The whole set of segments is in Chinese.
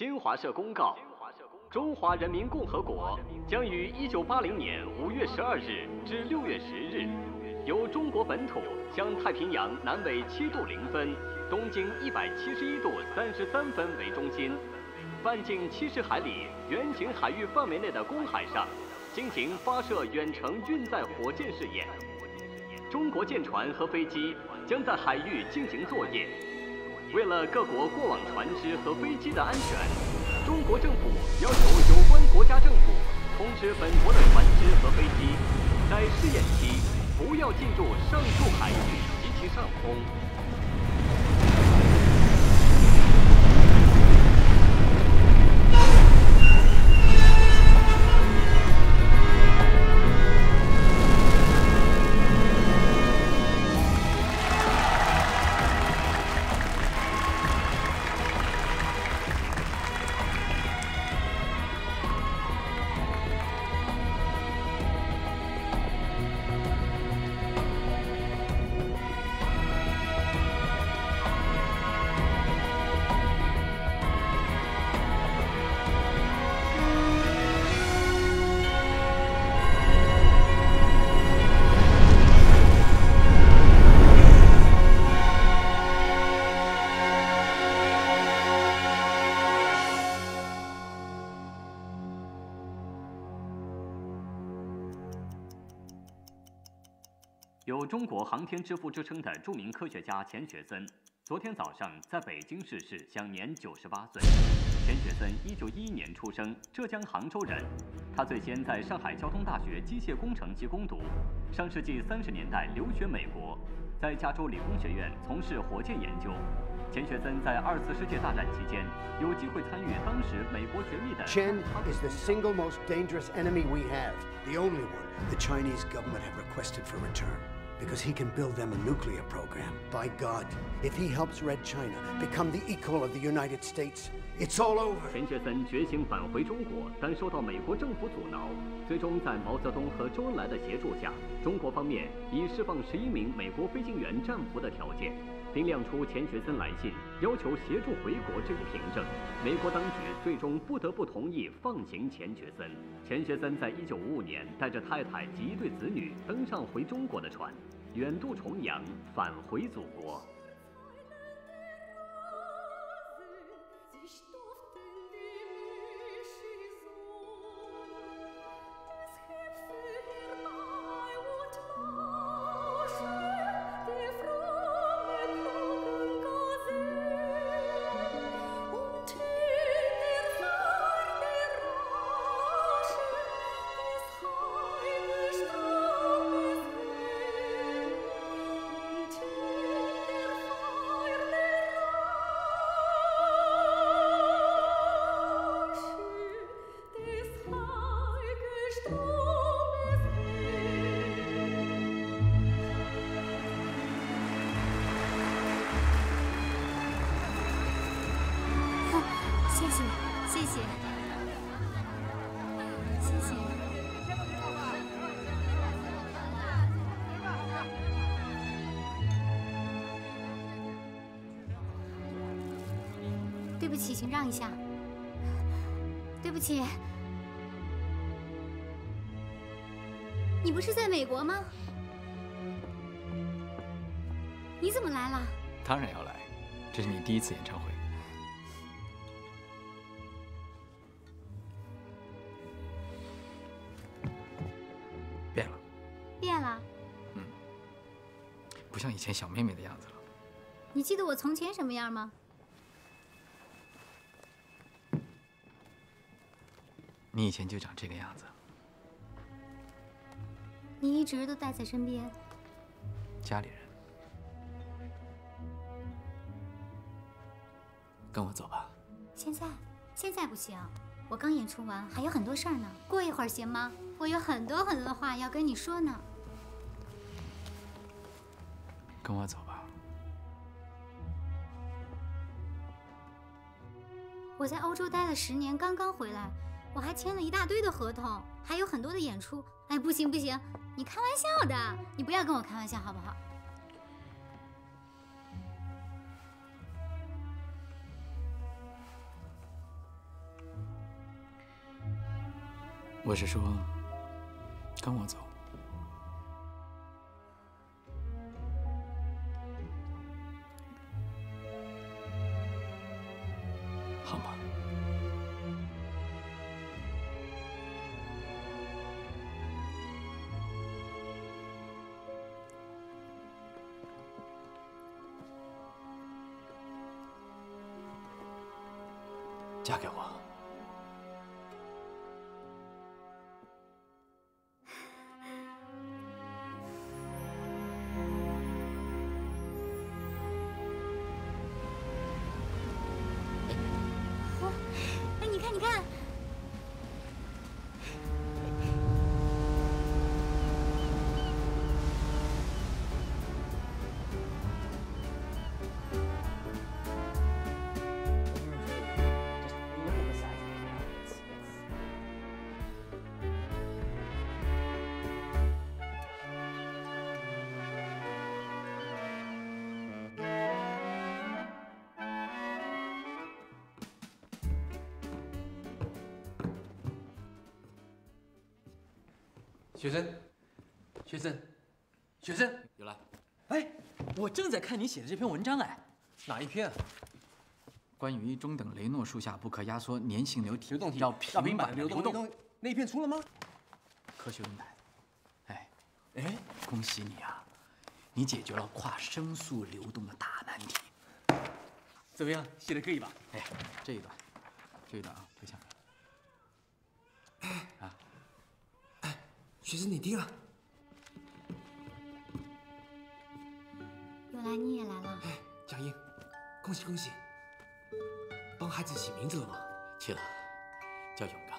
新华社公告：中华人民共和国将于一九八零年五月十二日至六月十日，由中国本土向太平洋南纬七度零分、东经一百七十一度三十三分为中心，半径七十海里圆形海域范围内的公海上，进行发射远程运载火箭试验。中国舰船和飞机将在海域进行作业。为了各国过往船只和飞机的安全，中国政府要求有关国家政府通知本国的船只和飞机，在试验期不要进入上述海域及其上空。中国航天之父”之称的著名科学家钱学森，昨天早上在北京逝世，享年九十八岁。钱学森一九一一年出生，浙江杭州人。他最先在上海交通大学机械工程系攻读，上世纪三十年代留学美国，在加州理工学院从事火箭研究。钱学森在二次世界大战期间有机会参与当时美国绝密的。Chen is the single most dangerous enemy we have, the only one the Chinese government have requested for return. Because he can build them a nuclear program. By God, if he helps Red China become the equal of the United States, it's all over. 钱学森决心返回中国，但受到美国政府阻挠。最终，在毛泽东和周恩来的协助下，中国方面以释放十一名美国飞行员战俘的条件，并亮出钱学森来信，要求协助回国这一凭证。美国当局最终不得不同意放行钱学森。钱学森在一九五五年带着太太及一对子女登上回中国的船，远渡重洋，返回祖国。请让一下。对不起，你不是在美国吗？你怎么来了？当然要来，这是你第一次演唱会。变了，变了。嗯不像以前小妹妹的样子了。你记得我从前什么样吗？以前就长这个样子。你一直都带在身边。家里人，跟我走吧。现在，现在不行，我刚演出完，还有很多事儿呢。过一会儿行吗？我有很多很多的话要跟你说呢。跟我走吧。我在欧洲待了十年，刚刚回来，我还签了一大堆的合同还有很多的演出。哎不行不行你开玩笑的你不要跟我开玩笑好不好？我是说跟我走。学生，学生，学生，有了，哎，我正在看你写的这篇文章哎，哪一篇啊？关于中等雷诺树下不可压缩粘性流体流动体要要平板流动，那一篇出了吗？科学论坛。哎，哎，恭喜你啊，你解决了跨声速流动的大难题。怎么样？写的可以吧？哎，这一段，这一段啊，对下面。学生，你听啊，原来你也来了。哎，蒋英，恭喜恭喜，帮孩子起名字了吗？起了，叫永刚。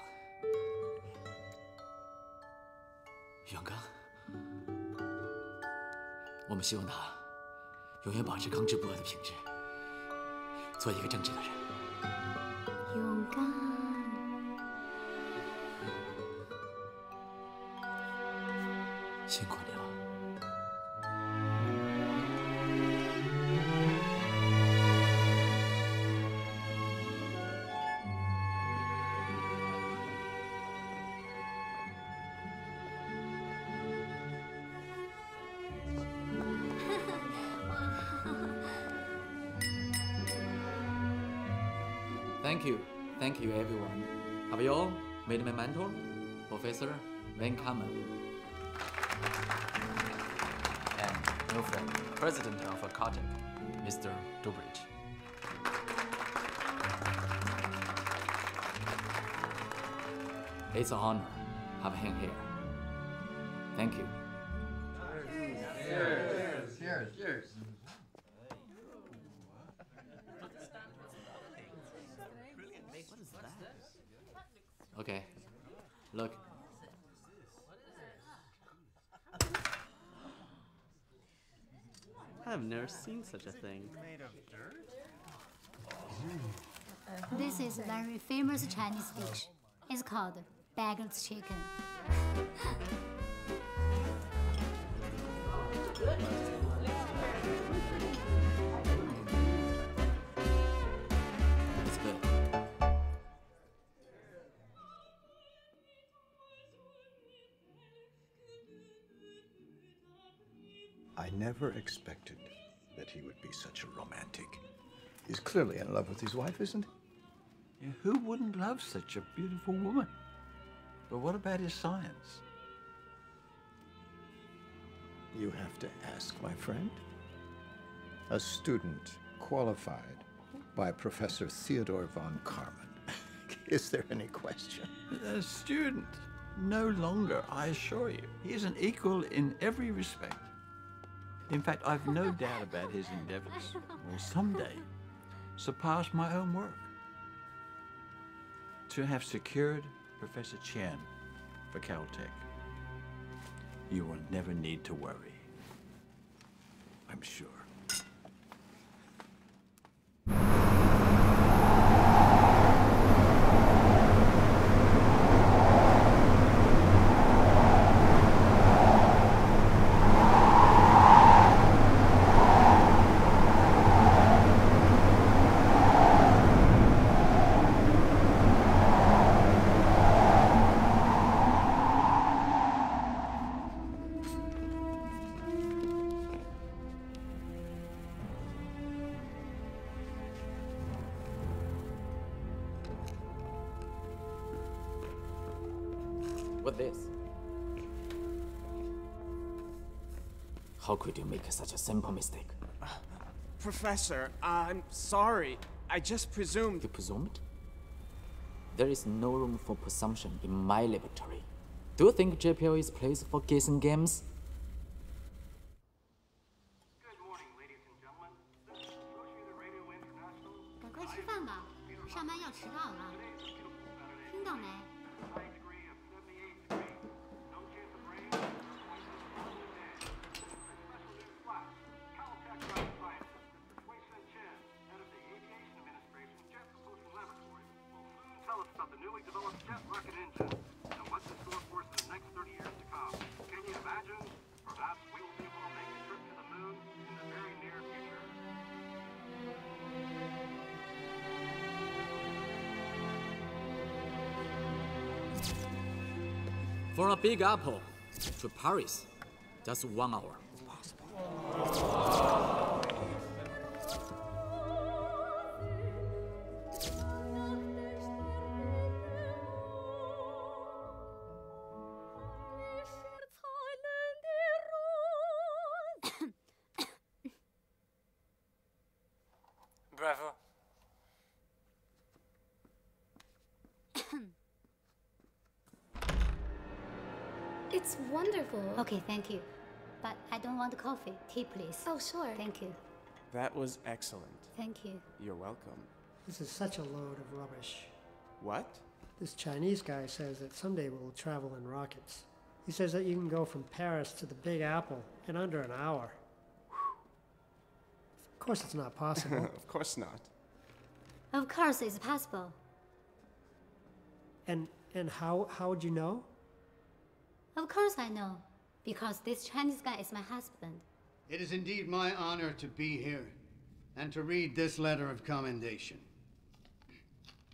永刚，我们希望他永远保持刚直不阿的品质，做一个正直的人。You, everyone. Have you all met my mentor, Professor Van Kamen? And new friend, President of Caltech, Mr. Dubridge. It's an honor have him here. Thank you. Okay. Look. I've never seen such a thing. This is a very famous Chinese dish. It's called Bagels chicken. It's good. I never expected that he would be such a romantic. He's clearly in love with his wife, isn't he? Yeah, who wouldn't love such a beautiful woman? But what about his science? You have to ask, my friend. A student qualified by Professor Theodore von Karman. Is there any question? A student. No longer, I assure you. He is an equal in every respect. In fact, I've no doubt about his endeavors will someday surpass my own work. To have secured Professor Chen for Caltech, you will never need to worry. I'm sure. How could you make such a simple mistake? Professor, I'm sorry. I just presumed. You presumed? There is no room for presumption in my laboratory. Do you think JPL is place for guessing games? About the newly developed jet rocket engine and what's in store for us in the next 30 years to come. Can you imagine? Perhaps we will be able to make a trip to the moon in the very near future. From a Big Apple to Paris, just one hour. Okay, thank you. But I don't want coffee. Tea, please. Oh, sure. Thank you. That was excellent. Thank you. You're welcome. This is such a load of rubbish. What? This Chinese guy says that someday we'll travel in rockets. He says that you can go from Paris to the Big Apple in under an hour. Of course, it's not possible. of course not. Of course, it's possible. and and how how would you know? Of course, I know. Because this Chinese guy is my husband. It is indeed my honor to be here and to read this letter of commendation.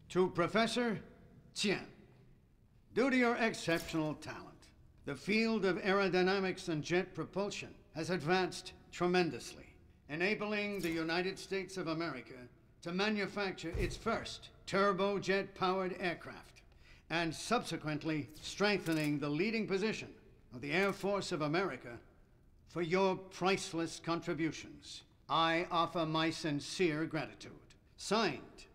To Professor Qian, due to your exceptional talent, the field of aerodynamics and jet propulsion has advanced tremendously, enabling the United States of America to manufacture its first turbojet powered aircraft and subsequently strengthening the leading position of the Air Force of America for your priceless contributions. I offer my sincere gratitude. Signed,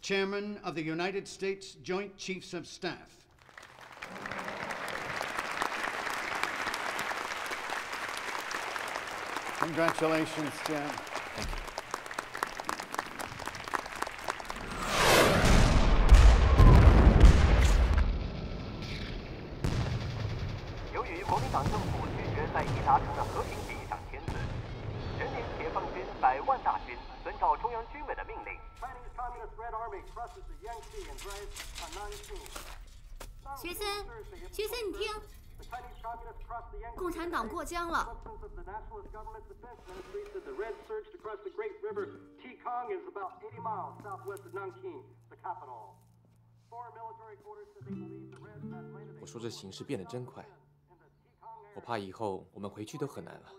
Chairman of the United States Joint Chiefs of Staff. Congratulations, Jan. Had landed 我说这形势变得真快，我怕以后我们回去都很难了。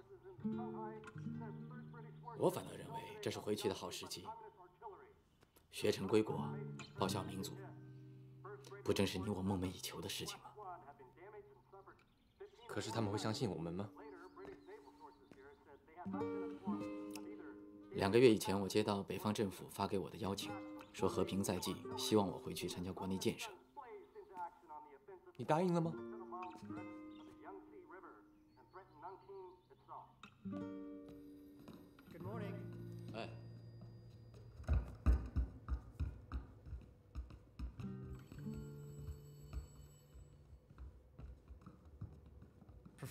我反倒认为这是回去的好时机。学成归国，报效民族，不正是你我梦寐以求的事情吗？可是他们会相信我们吗？两个月以前，我接到北方政府发给我的邀请，说和平在即，希望我回去参加国内建设。你答应了吗？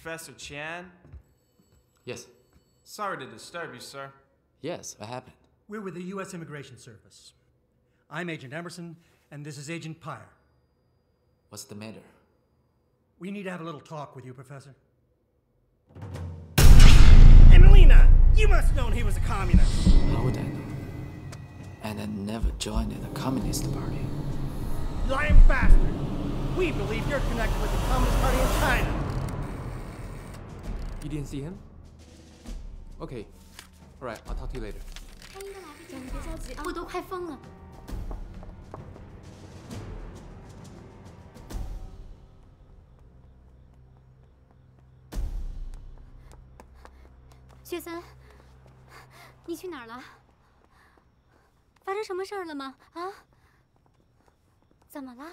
Professor Chan? Yes. Sorry to disturb you, sir. Yes, what happened? We're with the U.S. Immigration Service. I'm Agent Emerson, and this is Agent Pyre. What's the matter? We need to have a little talk with you, Professor. Emelina! You must have known he was a communist! How would I know? And I never joined the Communist Party. Lying bastard! We believe you're connected with the Communist Party in China! 你 didn't see him. Okay, all right. I'll talk to you later. 我都快疯了。雪森，你去哪儿了？发生什么事儿了吗？啊？怎么了？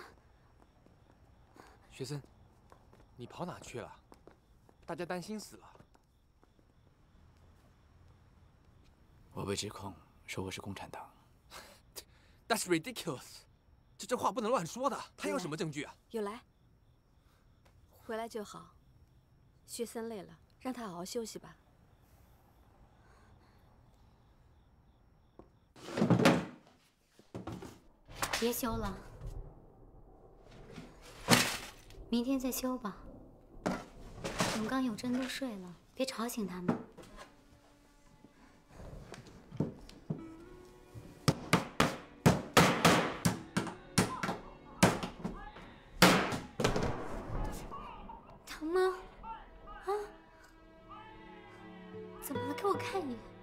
雪森，你跑哪去了？大家担心死了。我被指控说我是共产党。That's ridiculous！这这话不能乱说的。他有什么证据啊？有来，回来就好。学森累了，让他好好休息吧。别修了，明天再修吧。我们刚、永贞都睡了，别吵醒他们。疼吗？啊？怎么了？给我看一眼。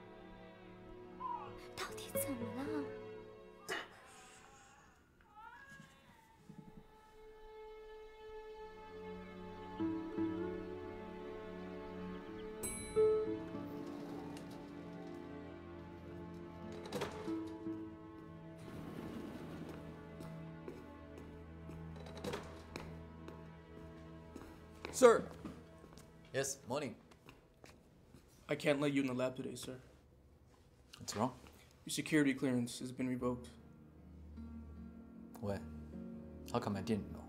？Sir, Yes, morning. I can't let you in the lab today, sir. What's wrong? Your security clearance has been revoked. What? How come I didn't know?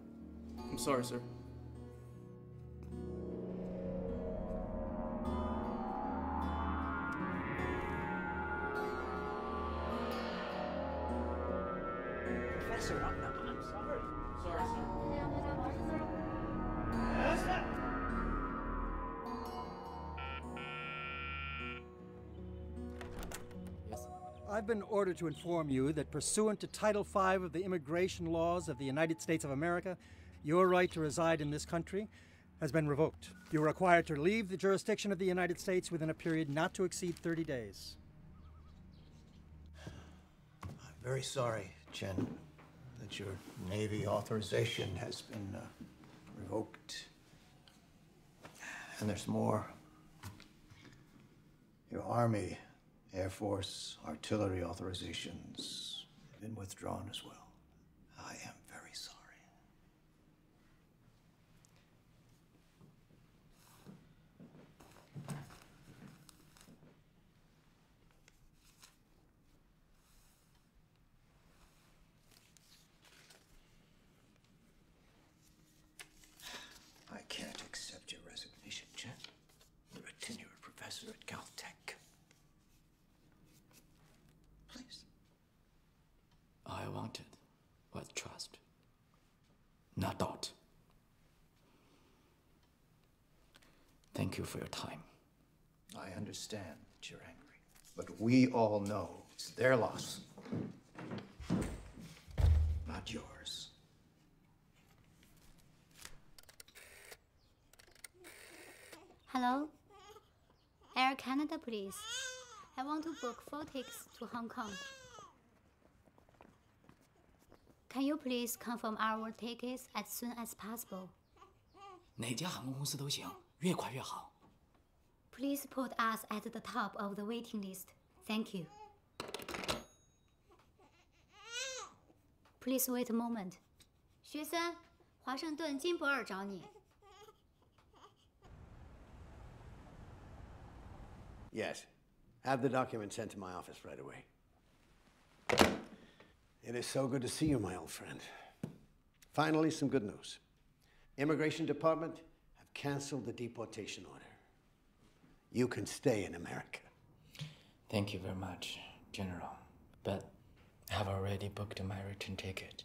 I'm sorry, sir. I've to inform you that pursuant to Title V of the immigration laws of the United States of America, your right to reside in this country has been revoked. You are required to leave the jurisdiction of the United States within a period not to exceed 30 days. I'm very sorry, Chen, that your Navy authorization has been uh, revoked. And there's more. Your Army, Air Force, artillery authorizations have been withdrawn as well. I am very sorry. I can't accept your resignation, Chen. You're a tenured professor at Caltech. Please. I wanted was trust, not doubt. Thank you for your time. I understand that you're angry, but we all know it's their loss, not yours. Hello? Air Canada, please. I want to book four tickets to Hong Kong. Can you please confirm our tickets as soon as possible? 哪家航空公司都行，越快越好。 Please put us at the top of the waiting list. Thank you. Please wait a moment. 学森，华盛顿金博尔找你。 Yes. Have the document sent to my office right away. It is so good to see you, my old friend. Finally, some good news. Immigration Department have canceled the deportation order. You can stay in America. Thank you very much, General. But I have already booked my return ticket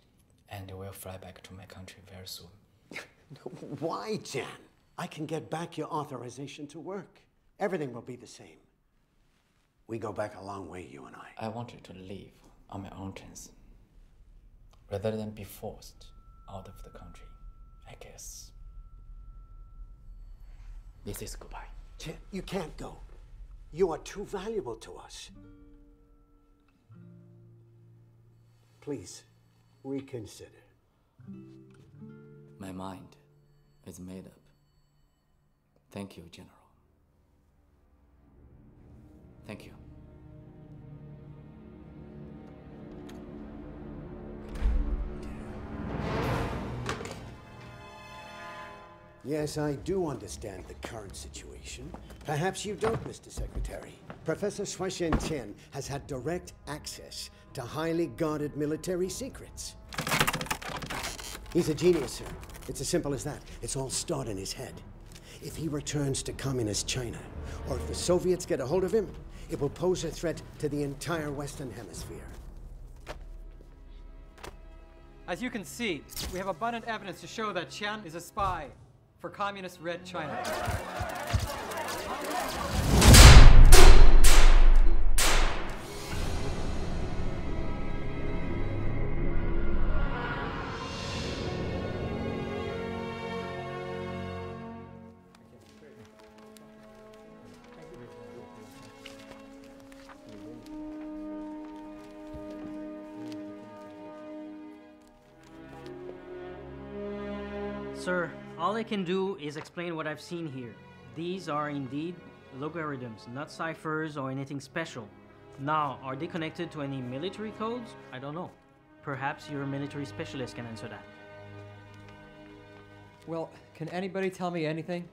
and will fly back to my country very soon. Why, Jan? I can get back your authorization to work. Everything will be the same. We go back a long way, you and I. I wanted to leave on my own terms rather than be forced out of the country, I guess. This is goodbye. Jan, you can't go. You are too valuable to us. Please, reconsider. My mind is made up. Thank you, General. Thank you. Yes, I do understand the current situation. Perhaps you don't, Mr. Secretary. Professor Shuaishen Qian has had direct access to highly guarded military secrets. He's a genius, sir. It's as simple as that. It's all stored in his head. If he returns to communist China, or if the Soviets get a hold of him, it will pose a threat to the entire Western Hemisphere. As you can see, we have abundant evidence to show that Qian is a spy for Communist Red China. Sir, I can do is explain what I've seen here. These are indeed logarithms, not ciphers or anything special. Now, are they connected to any military codes? I don't know. Perhaps your military specialist can answer that. Well, can anybody tell me anything?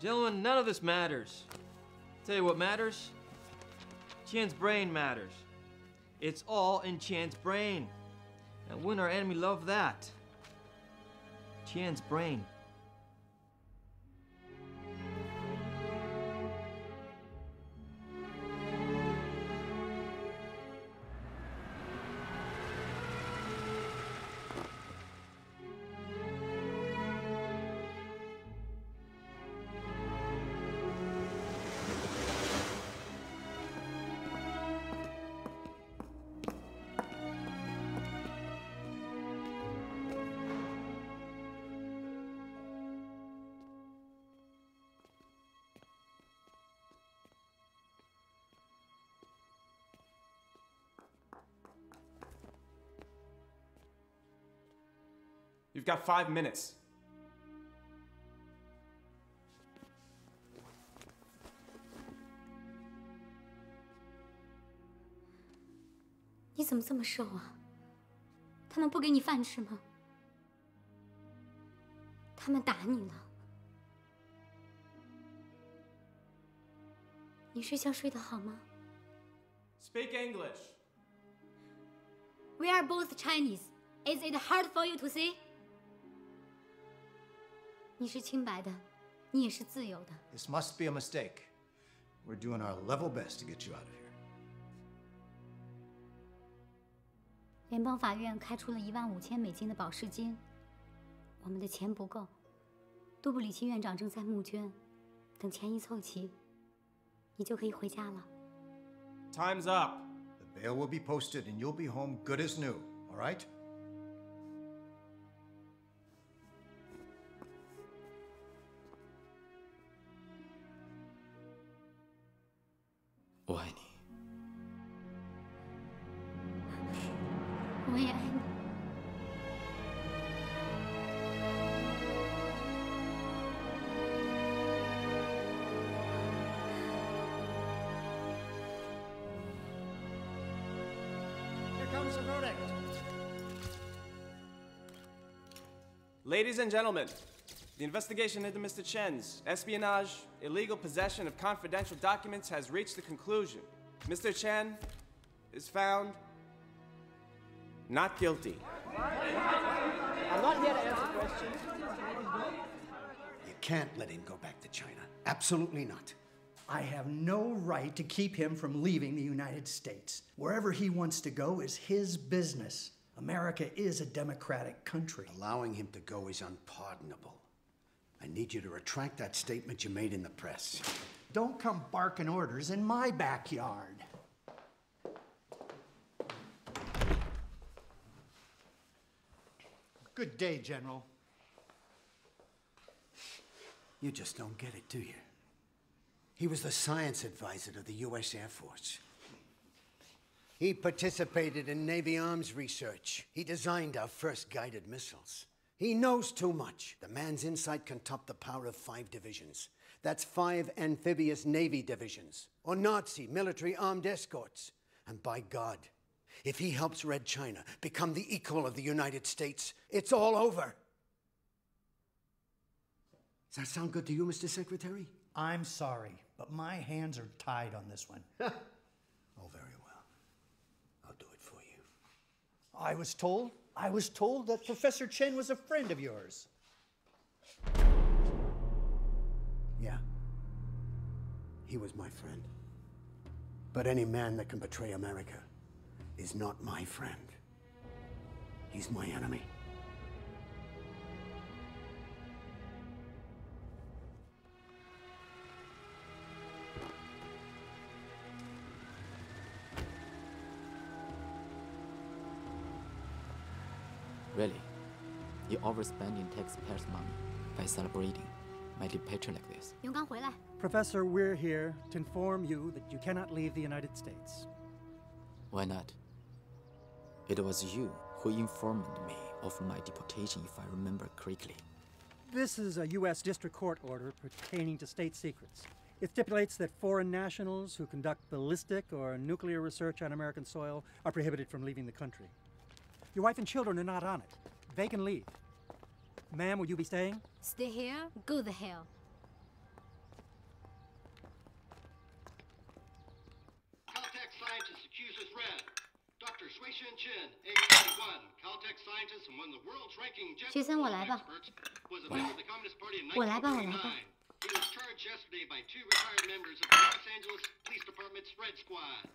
Gentlemen, none of this matters. Tell you what matters? Chan's brain matters. It's all in Chan's brain. And wouldn't our enemy love that? Tian's brain. You've got five minutes. 你怎么这么瘦啊？他们不给你饭吃吗？他们打你了？你睡觉睡得好吗 Speak English.？We are both Chinese. Is it hard for you to see? 你是清白的，你也是自由的。This must be a mistake. We're doing our level best to get you out of here. 联邦法院开出了一万五千美金的保释金，我们的钱不够。杜布里奇院长正在募捐，等钱一凑齐，你就可以回家了。Time's up. The bail will be posted and you'll be home good as new, all right? Ladies and gentlemen, the investigation into Mr. Chen's espionage, illegal possession of confidential documents has reached the conclusion. Mr. Chen is found not guilty. I'm not here to answer questions. You can't let him go back to China. Absolutely not. I have no right to keep him from leaving the United States. Wherever he wants to go is his business. America is a democratic country. Allowing him to go is unpardonable. I need you to retract that statement you made in the press. Don't come barking orders in my backyard. Good day, General. You just don't get it, do you? He was the science advisor to the U.S. Air Force. He participated in Navy arms research. He designed our first guided missiles. He knows too much. The man's insight can top the power of five divisions. That's five amphibious Navy divisions, or Nazi military armed escorts. And by God, if he helps Red China become the equal of the United States, it's all over. Does that sound good to you, Mr. Secretary? I'm sorry, but my hands are tied on this one. oh, very well. I'll do it for you. I was told, I was told that Professor Chen was a friend of yours. Yeah. He was my friend. But any man that can betray America is not my friend. He's my enemy. overspending taxpayers' money by celebrating my departure like this. Professor, we're here to inform you that you cannot leave the United States. Why not? It was you who informed me of my deportation, if I remember correctly. This is a U.S. District Court order pertaining to state secrets. It stipulates that foreign nationals who conduct ballistic or nuclear research on American soil are prohibited from leaving the country. Your wife and children are not on it. They can leave. Ma'am, will you be staying? Stay here, go the hell. Caltech scientist accuses Red. Dr. Shui-Shin Chin, age 21, Caltech scientist and one of the world's ranking jet 学生，我来吧。 experts, was a member of the Communist Party in 我来吧，我来 1949. 吧。 He was charged yesterday by two retired members of the Los Angeles Police Department's Red Squad.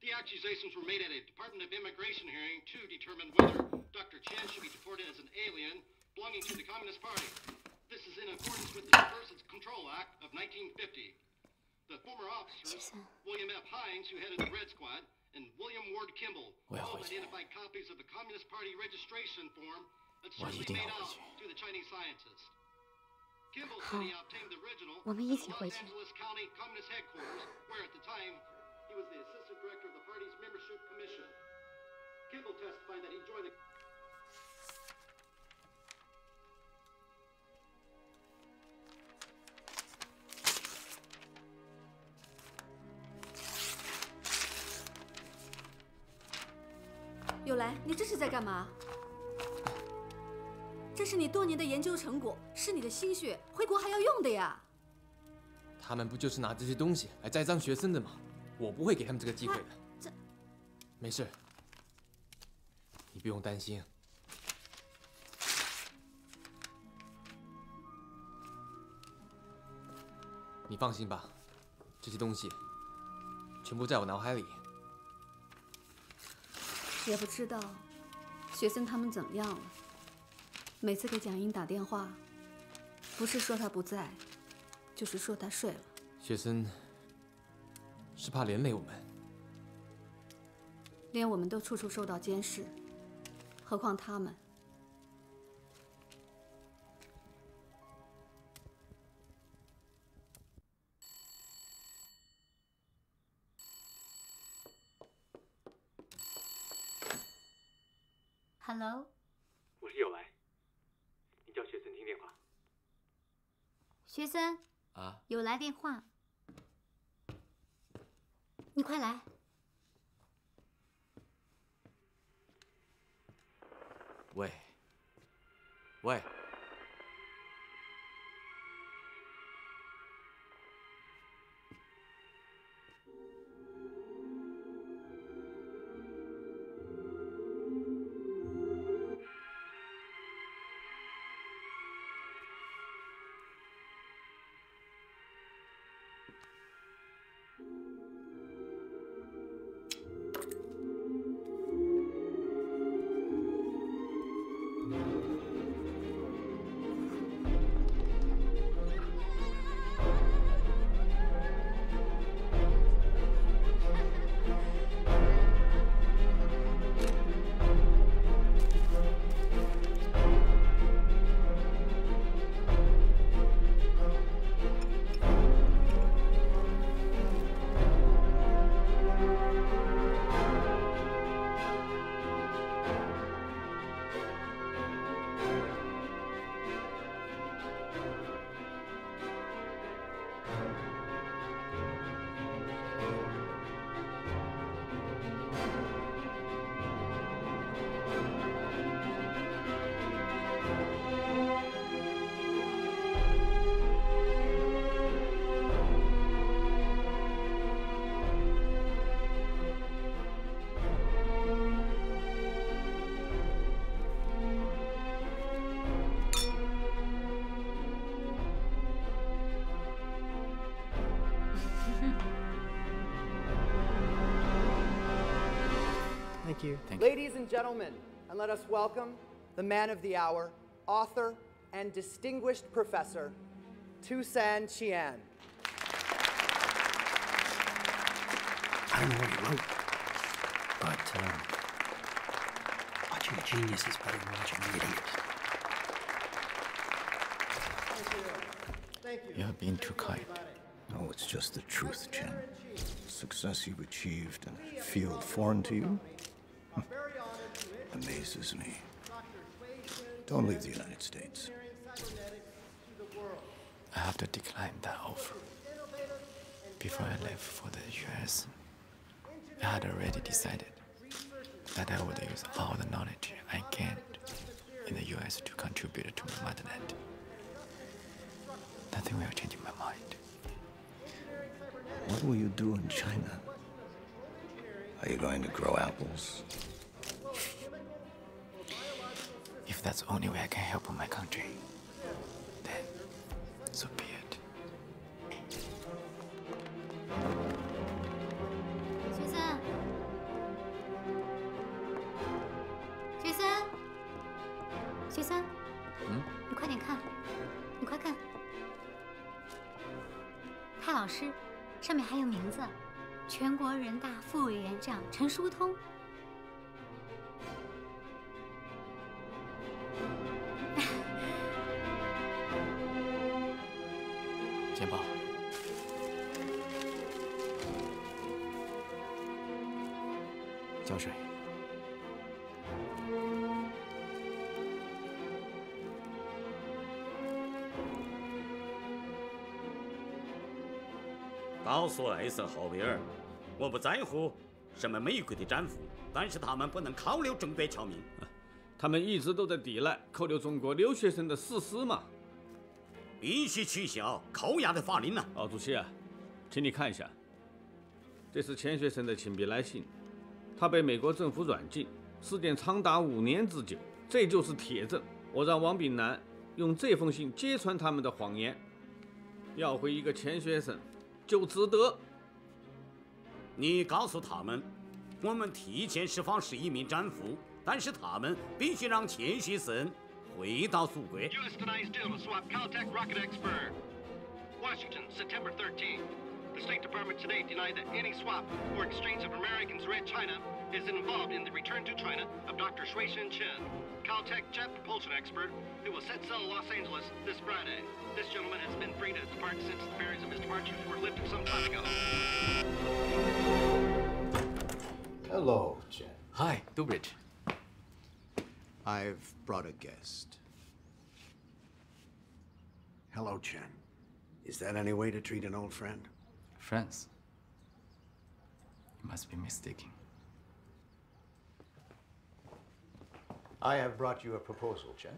The accusations were made at a Department of Immigration hearing to determine whether Dr. Chen should be deported as an alien belonging to the Communist Party. This is in accordance with the Persons Control Act of 1950. The former officers, William F. Hines, who headed the Red Squad, and William Ward Kimball, all identified copies of the Communist Party registration form that certainly made out to the Chinese scientists. Kimball said he obtained the original from Los Angeles County Communist Headquarters, where at the time he was the assistant director of the party's membership commission. Kimball testified that he joined the 你这是在干嘛？这是你多年的研究成果，是你的心血，回国还要用的呀。他们不就是拿这些东西来栽赃学生的吗？我不会给他们这个机会的。这没事，你不用担心。你放心吧，这些东西全部在我脑海里。也不知道学森他们怎么样了。每次给蒋英打电话，不是说他不在，就是说他睡了。学森是怕连累我们。连我们都处处受到监视，何况他们？来电话，你快来。喂，喂，Thank you. Ladies and gentlemen, and let us welcome the man of the hour, author, and distinguished professor, Tusan Qian. I don't know what he wrote, but um, watching a genius is better than watching an idiot. Thank You you have been too kind. No, it's just the truth, Chen. Success you've achieved in a field foreign to you amazes me. Don't leave the United States. I have to decline that offer. Before I left for the US, I had already decided that I would use all the knowledge I gained in the US to contribute to my motherland. Nothing will change my mind. What will you do in China? Are you going to grow apples? If that's the only way I can help my country, then so be it. 学森，学森，学森，嗯，你快点看，你快看，蔡老师，上面还有名字，全国人大副委员长陈书通。浇水。告诉艾森豪威尔，我不在乎什么美国的战俘，但是他们不能扣留中国侨民。他们一直都在抵赖扣留中国留学生的事实嘛。必须取消扣押的法令呢。毛主席啊，请你看一下，这是钱学森的亲笔来信，他被美国政府软禁，事件长达五年之久，这就是铁证。我让王炳南用这封信揭穿他们的谎言，要回一个钱学森，就值得。你告诉他们，我们提前释放十一名战俘，但是他们必须让钱学森回到祖国。U.S. denies deal to swap Caltech rocket expert. Washington, September 13th. The State Department today denied that any swap or exchange of Americans read China is involved in the return to China of Dr. Shui-Shen Chen, Caltech jet propulsion expert who will set sail to Los Angeles this Friday. This gentleman has been free to depart since the ferries of his departure were lifted some time ago. Hello, Chen. Hi, Dubridge. I've brought a guest. Hello, Chen. Is that any way to treat an old friend? Friends. You must be mistaken. I have brought you a proposal, Chen.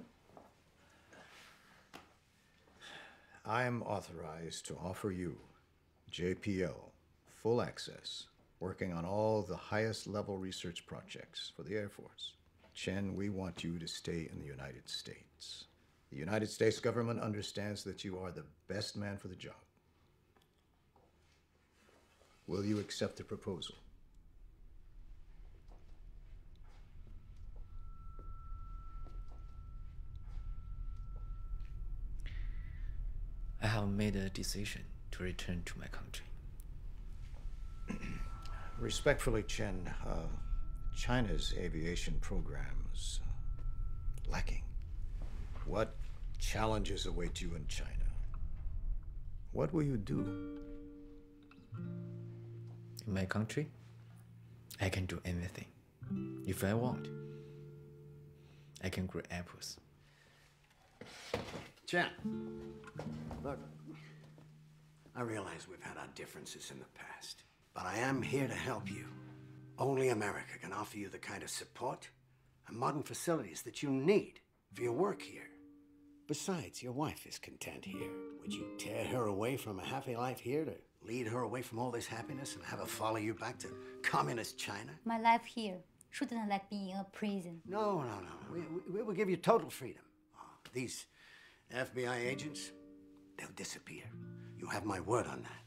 I am authorized to offer you, JPL, full access, working on all the highest level research projects for the Air Force. Chen, we want you to stay in the United States. The United States government understands that you are the best man for the job. Will you accept the proposal? I have made a decision to return to my country. Respectfully, Chen, uh, China's aviation programs uh, lacking. What challenges await you in China? What will you do? In my country, I can do anything. If I want, I can grow apples. Chen, look, I realize we've had our differences in the past, but I am here to help you. Only America can offer you the kind of support and modern facilities that you need for your work here. Besides, your wife is content here. Would you tear her away from a happy life here to lead her away from all this happiness and have her follow you back to communist China? My life here shouldn't like being in a prison. No, no, no. We, we, we will give you total freedom. Uh, these FBI agents, they'll disappear. You have my word on that.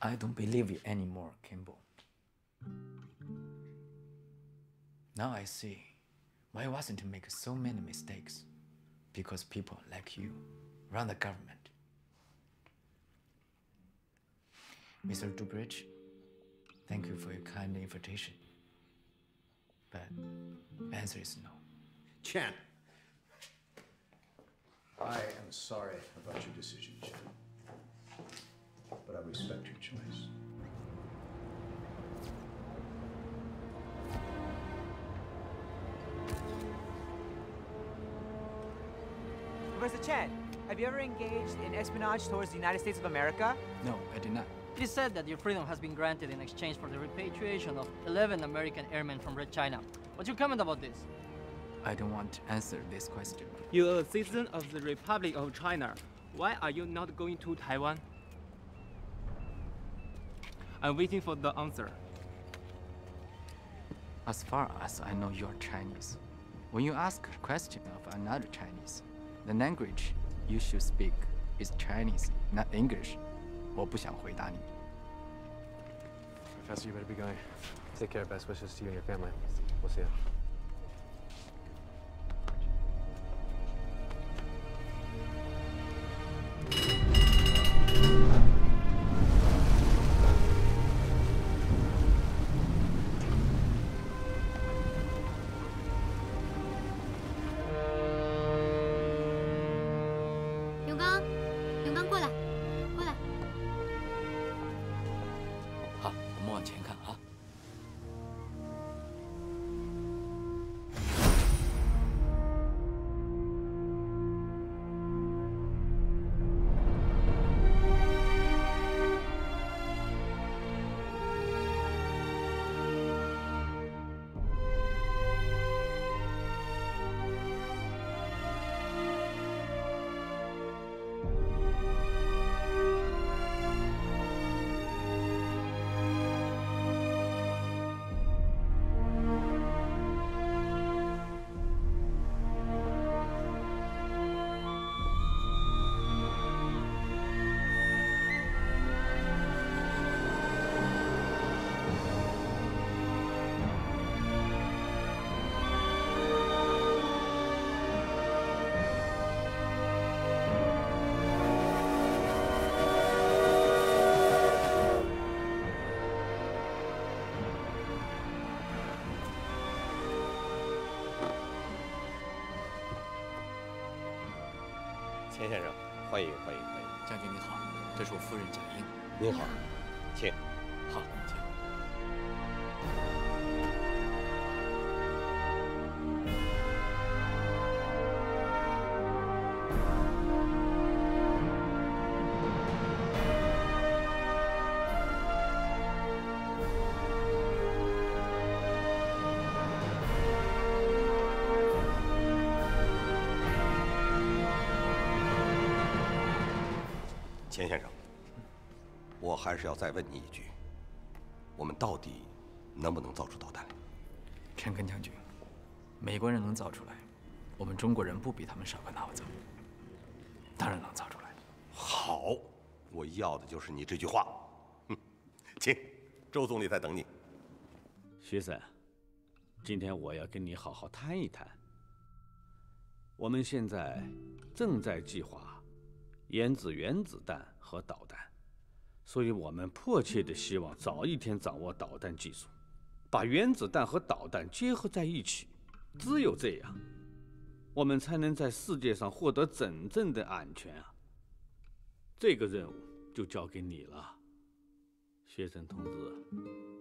I don't believe you anymore, Kimball. Now I see why it wasn't to make so many mistakes. Because people like you run the government. Mr. Dubridge, thank you for your kind invitation. But the answer is no. Chen. I am sorry about your decision, Chen. But I respect your choice. Professor Chen, have you ever engaged in espionage towards the United States of America? No, I did not. It is said that your freedom has been granted in exchange for the repatriation of 11 American airmen from Red China. What's your comment about this? I don't want to answer this question. You're a citizen of the Republic of China. Why are you not going to Taiwan? I'm waiting for the answer. As far as I know, you're Chinese. When you ask a question of another Chinese, the language you should speak is Chinese, not English. 我不想回答你。Professor, you better be going. Take care. Best wishes to you and your family. We'll see you. 钱先生，欢迎欢迎欢迎！将军你好，这是我夫人贾英。您好，钱先生，我还是要再问你一句：我们到底能不能造出导弹？陈根将军，美国人能造出来，我们中国人不比他们少个脑子，当然能造出来。好，我要的就是你这句话。哼，请，周总理在等你。徐森，今天我要跟你好好谈一谈。我们现在正在计划研制原子弹和导弹，所以我们迫切的希望早一天掌握导弹技术，把原子弹和导弹结合在一起。只有这样，我们才能在世界上获得真正的安全啊！这个任务就交给你了，学生同志。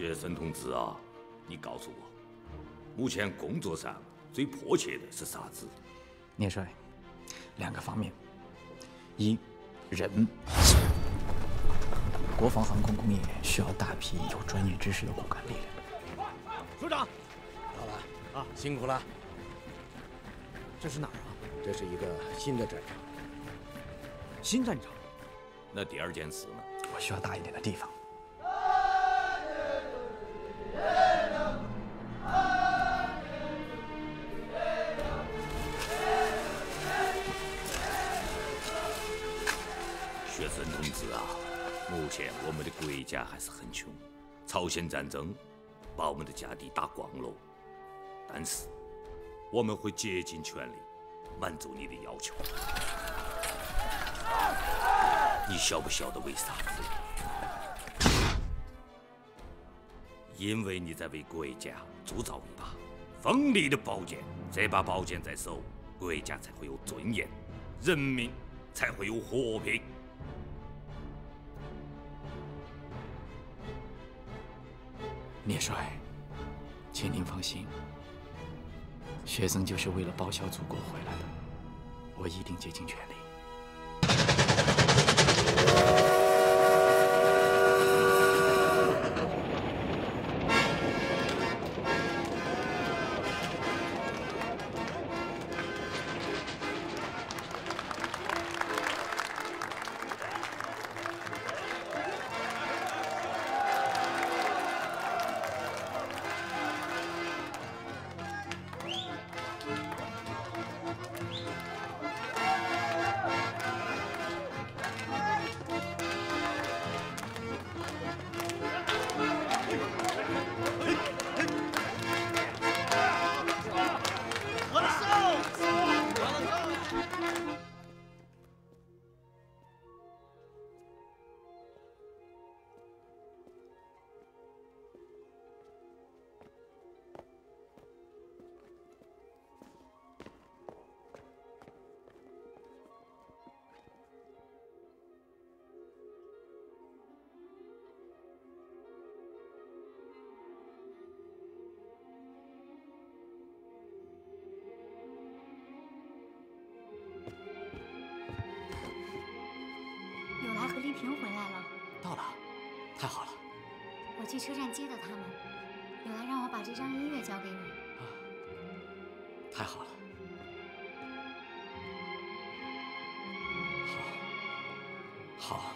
学生同志啊，你告诉我，目前工作上最迫切的是啥子？聂帅，两个方面：一，人。国防航空工业需要大批有专业知识的骨干力量。首长，到了啊，辛苦了。这是哪儿啊？这是一个新的战场。新战场？那第二件事呢？我需要大一点的地方。家还是很穷，朝鲜战争把我们的家底打光了。但是我们会竭尽全力满足你的要求。你晓不晓得为啥子？因为你在为国家铸造一把锋利的宝剑，这把宝剑在手，国家才会有尊严，人民才会有和平。聂帅，请您放心，学生就是为了报效祖国回来的，我一定竭尽全力。有来和丽萍回来了，到了，太好了！我去车站接的他们。有来让我把这张音乐交给你。啊太好了！好，好，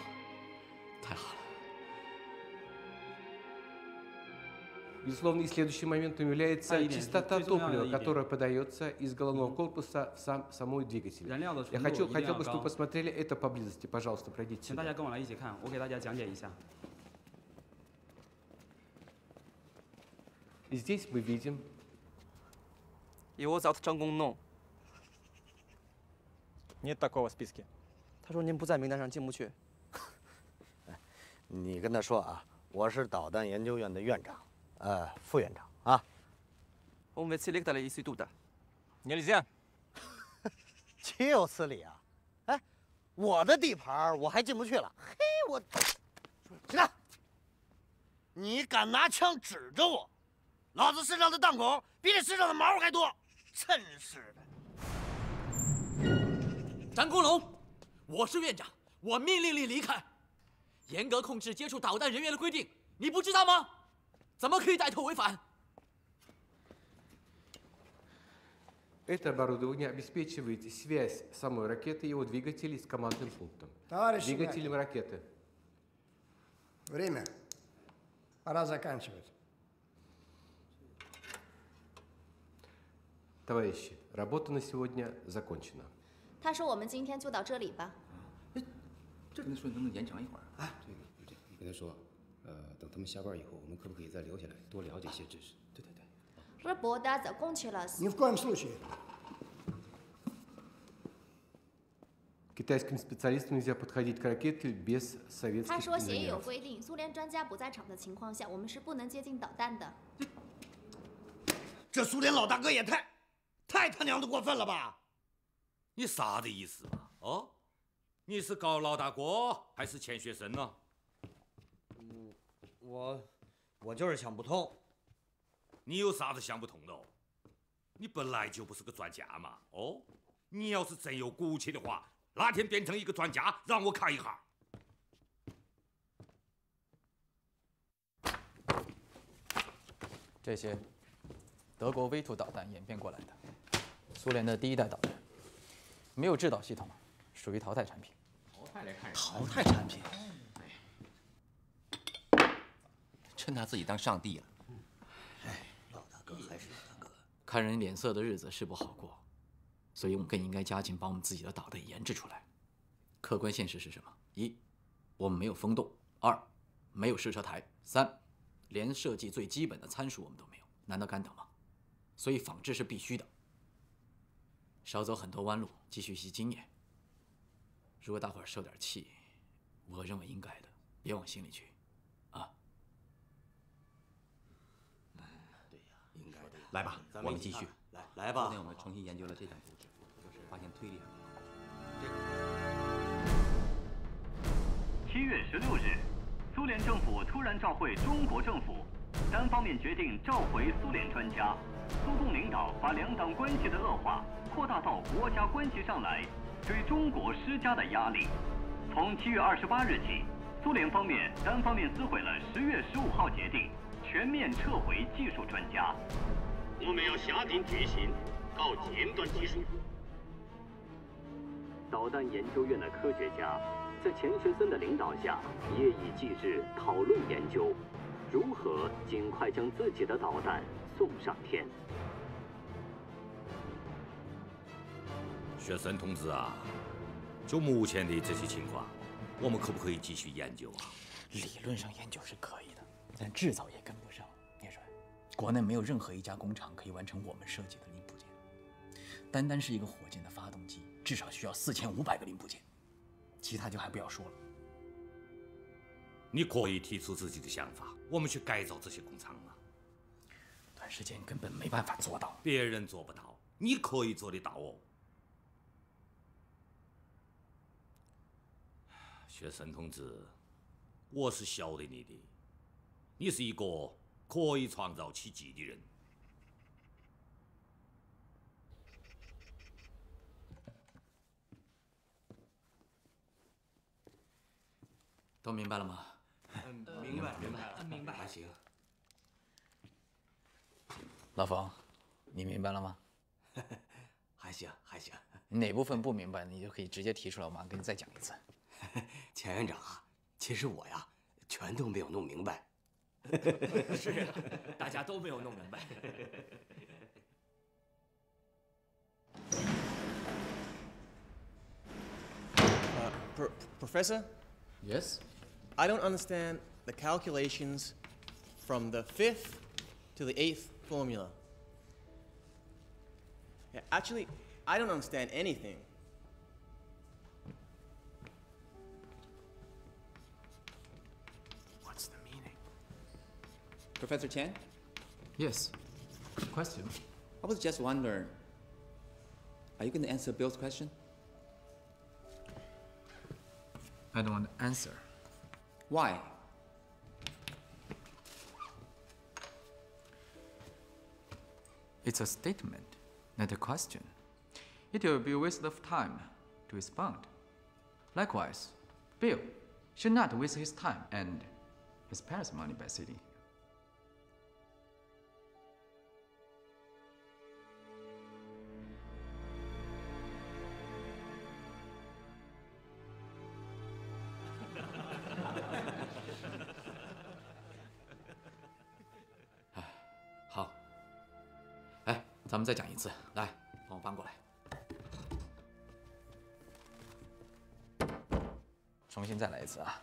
Безусловно, и следующим моментом является Один. частота最重要的 топлива, 一点。 которая подается из головного корпуса в сам самой двигатель. 燃料的 Я 纯度 хочу, 一定 хотел 要 бы, чтобы 高。 посмотрели это поблизости. Пожалуйста, пройдите 请大 сюда. 家跟我来一起看，我给大家讲解一下。 Здесь мы видим Его зовут Чжан Гongнong. Нет такого в списке. 他说您不在名单上，进不去。你跟他说啊，我是导弹研究院的院长， 呃，副院长啊。我们这里给他的一岁多的，你这样？岂有此理啊！哎，我的地盘我还进不去了。嘿，我起来！你敢拿枪指着我，老子身上的弹孔比你身上的毛还多，真是的！张国龙，我是院长，我命令你离开，严格控制接触导弹人员的规定，你不知道吗？怎么可以带头违反？ Это оборудование обеспечивает связь самой ракеты и его двигателей с командным пунктом. Товарищи Двигателем ракеты. Время. Пора заканчивать. Товарищи, работа на сегодня закончена. 他说我们今天就到这里吧。这跟他说能不能延长一会儿？哎，对对对对，你跟他说， 呃，等他们下班以后，我们可不可以再留下来多了解一些知识？对对对。 Работа закончилась. Ни в коем случае. Китайским специалистам нельзя подходить к ракете без 他 советских 说协议有 инженеров. 规定，苏联专家不在场的情况下，我们是不能接近导弹的。这苏联老大哥也太，太他娘的过分了吧！你啥的意思嘛？哦，你是高老大哥还是钱学森呢？ 我我就是想不通。你有啥子想不通的？哦？你本来就不是个专家嘛。哦，你要是真有骨气的话，哪天变成一个专家，让我看一下。这些德国 V 2导弹演变过来的，苏联的第一代导弹，没有制导系统，属于淘汰产品。淘汰来看，淘汰产品，称他自己当上帝了。哎，老大哥还是老大哥，看人脸色的日子是不好过，所以我们更应该加紧把我们自己的导弹研制出来。客观现实是什么？一，我们没有风洞；二，没有试车台；三。连设计最基本的参数我们都没有，难道敢等吗？所以仿制是必须的。少走很多弯路，继续吸经验。如果大伙儿受点气，我认为应该的，别往心里去，啊。对呀，应该的。来吧，我们继续。来来吧。昨天我们重新研究了这张图纸，就是发现推力很高。七月十六日。苏联政府突然召回中国政府，单方面决定召回苏联专家。苏共领导把两党关系的恶化扩大到国家关系上来，对中国施加的压力。从七月二十八日起，苏联方面单方面撕毁了十月十五号决定，全面撤回技术专家。我们要下定决心搞尖端技术。导弹研究院的科学家。在钱学森的领导下，夜以继日讨论研究，如何尽快将自己的导弹送上天。学森同志啊，就目前的这些情况，我们可不可以继续研究啊？理论上研究是可以的，但制造业跟不上。聂帅，国内没有任何一家工厂可以完成我们设计的零部件。单单是一个火箭的发动机，至少需要四千五百个零部件。其他就还不要说了。你可以提出自己的想法，我们去改造这些工厂啊。短时间根本没办法做到。别人做不到，你可以做得到哦。学生同志，我是晓得你的，你是一个可以创造奇迹的人。都明白了吗？明白，明白，明白，还行。老冯，你明白了吗？还行，还行。你哪部分不明白，你就可以直接提出来，我马上给你再讲一次。钱院长啊，其实我呀，全都没有弄明白。是啊，大家都没有弄明白。呃，Professor。Yes. I don't understand the calculations from the fifth to the eighth formula. Yeah, actually, I don't understand anything. Professor Chen? Yes. Question? I was just wondering, are you going to answer Bill's question? I don't want to answer. Why? It's a statement, not a question. It will be a waste of time to respond. Likewise, Bill should not waste his time and his parents' money by sitting 再讲一次，来，帮我翻过来，重新再来一次啊。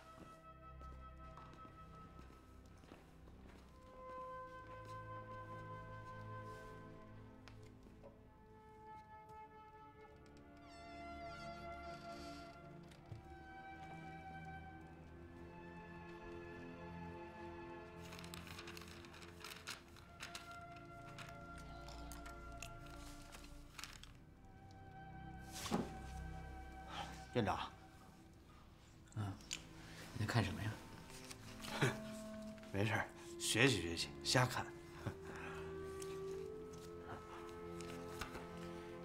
学习学习，瞎看。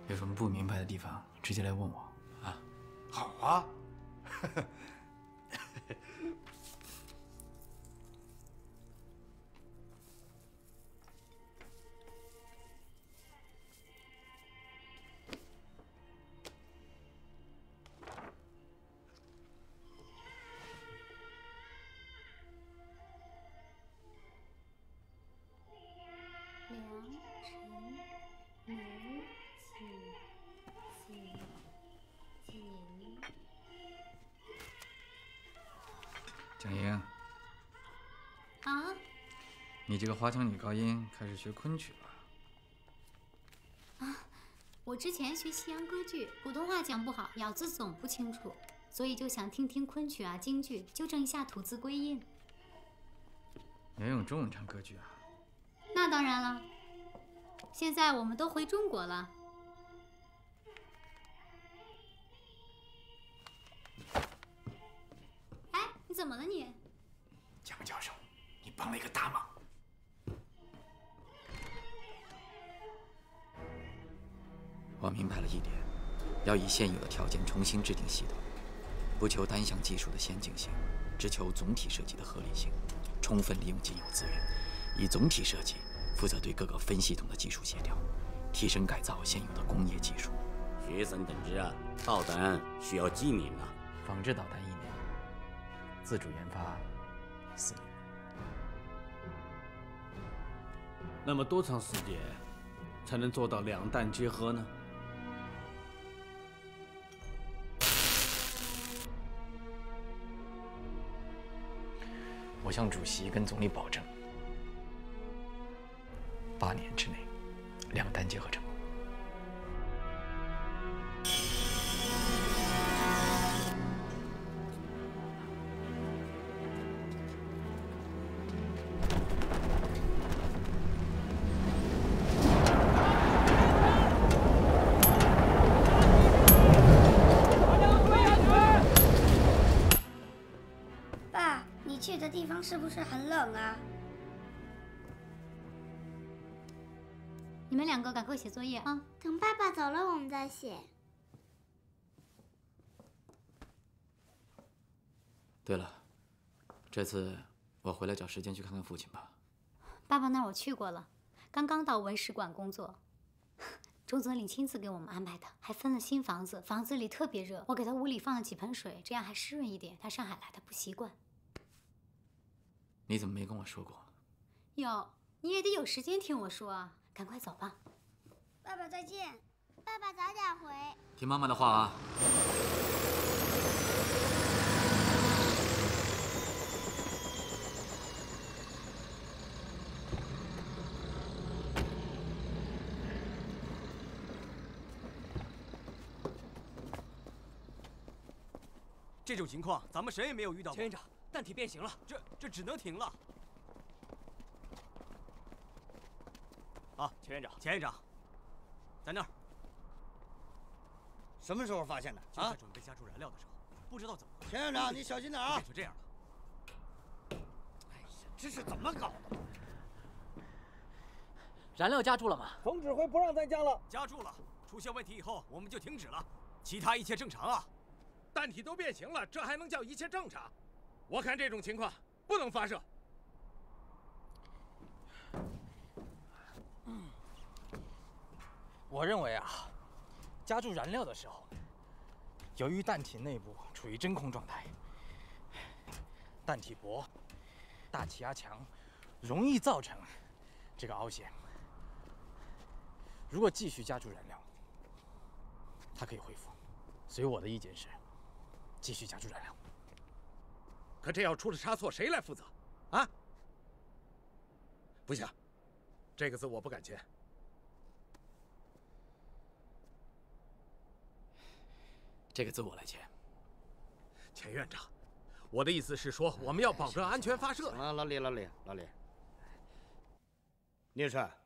有什么不明白的地方，直接来问我你这个花腔女高音开始学昆曲了。啊我之前学西洋歌剧，普通话讲不好，咬字总不清楚，所以就想听听昆曲啊、京剧，纠正一下吐字归音。你要用中文唱歌剧啊？那当然了，现在我们都回中国了。哎，你怎么了你？蒋教授，你帮了一个大忙。我明白了一点，要以现有的条件重新制定系统，不求单项技术的先进性，只求总体设计的合理性，充分利用既有资源，以总体设计负责对各个分系统的技术协调，提升改造现有的工业技术。学生同志啊，导弹需要几年啊？仿制导弹一年，自主研发四年。那么多长时间才能做到两弹结合呢？我向主席跟总理保证，八年之内，两弹结合成写作业啊！等爸爸走了，我们再写。对了，这次我回来找时间去看看父亲吧。爸爸那儿我去过了，刚刚到文史馆工作，钟总理亲自给我们安排的，还分了新房子，房子里特别热，我给他屋里放了几盆水，这样还湿润一点。他上海来的不习惯。你怎么没跟我说过？哟，你也得有时间听我说啊！赶快走吧。爸爸再见，爸爸早点回。听妈妈的话啊！这种情况咱们谁也没有遇到过。钱院长，弹体变形了，这这只能停了。啊，钱院长，钱院长，在那儿。什么时候发现的？啊就在，准备加注燃料的时候，不知道怎么回事。田院长，你小心点啊！就这样了。哎呀，这是怎么搞的？燃料加注了吗？总指挥不让再加了。加注了，出现问题以后我们就停止了，其他一切正常啊。弹体都变形了，这还能叫一切正常？我看这种情况不能发射。我认为啊，加注燃料的时候，由于弹体内部处于真空状态，弹体薄，大气压强，容易造成这个凹陷。如果继续加注燃料，它可以恢复。所以我的意见是，继续加注燃料。可这要出了差错，谁来负责？啊？不行，这个字我不敢签。这个字我来签。钱院长，我的意思是说，我们要保证安全发射。啊，老李，老李，老李，聂帅，